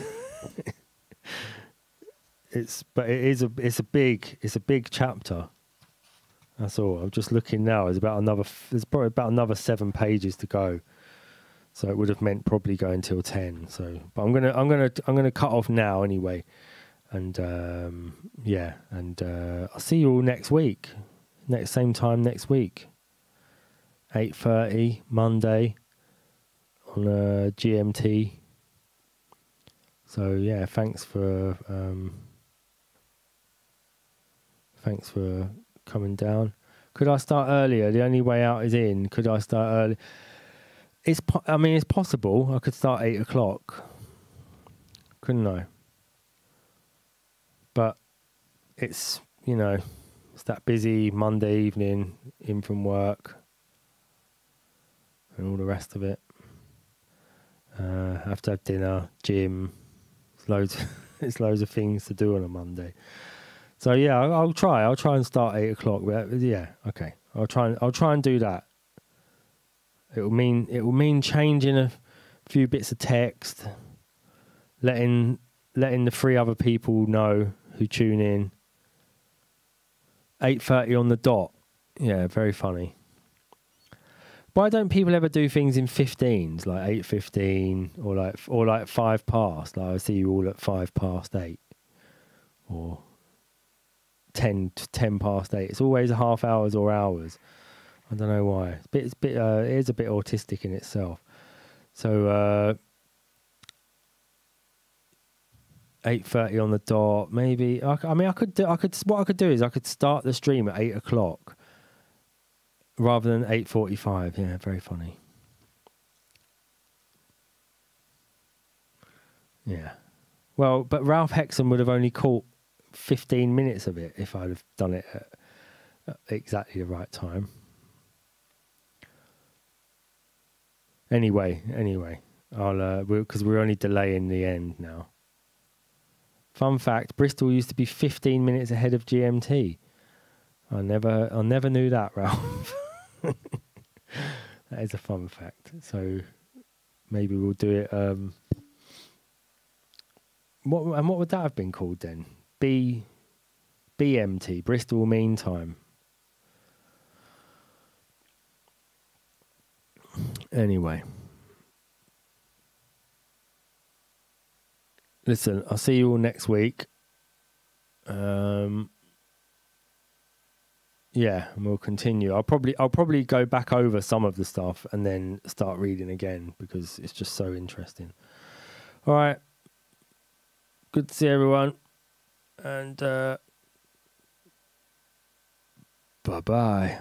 it's but it is a it's a big it's a big chapter. That's all. I'm just looking now. There's about another there's probably about another seven pages to go. So it would have meant probably going till ten. So, but I'm gonna I'm gonna I'm gonna cut off now anyway, and um, yeah, and uh, I'll see you all next week, next same time next week, eight thirty Monday on uh, GMT. So yeah, thanks for um, thanks for coming down. Could I start earlier? The only way out is in. Could I start early? It's. I mean, it's possible. I could start eight o'clock. Couldn't I? But it's you know, it's that busy Monday evening in from work and all the rest of it. Uh, have to have dinner, gym. It's loads. it's loads of things to do on a Monday. So yeah, I'll, I'll try. I'll try and start eight o'clock. But uh, yeah, okay. I'll try and I'll try and do that. It will mean it will mean changing a few bits of text, letting letting the three other people know who tune in. Eight thirty on the dot. Yeah, very funny. Why don't people ever do things in fifteens, like eight fifteen, or like or like five past? Like I see you all at five past eight, or 10 to 10 past 8 it's always a half hours or hours. I don't know why. It's a bit, it's a bit uh, it is a bit autistic in itself. So uh 8.30 on the dot maybe. I, I mean i could do i could what i could do is i could start the stream at 8 o'clock rather than 8.45 yeah very funny. Yeah. Well but ralph hexam would have only caught 15 minutes of it if I'd have done it at, exactly the right time. Anyway, anyway, I'll uh, because we're, we're only delaying the end now. Fun fact: Bristol used to be 15 minutes ahead of GMT. I never, I never knew that, Ralph. that is a fun fact. So maybe we'll do it. Um, what and what would that have been called then? B BMT, Bristol Mean Time. Anyway. Listen, I'll see you all next week. Um yeah, and we'll continue. I'll probably I'll probably go back over some of the stuff and then start reading again because it's just so interesting. All right. Good to see everyone and uh, bye bye.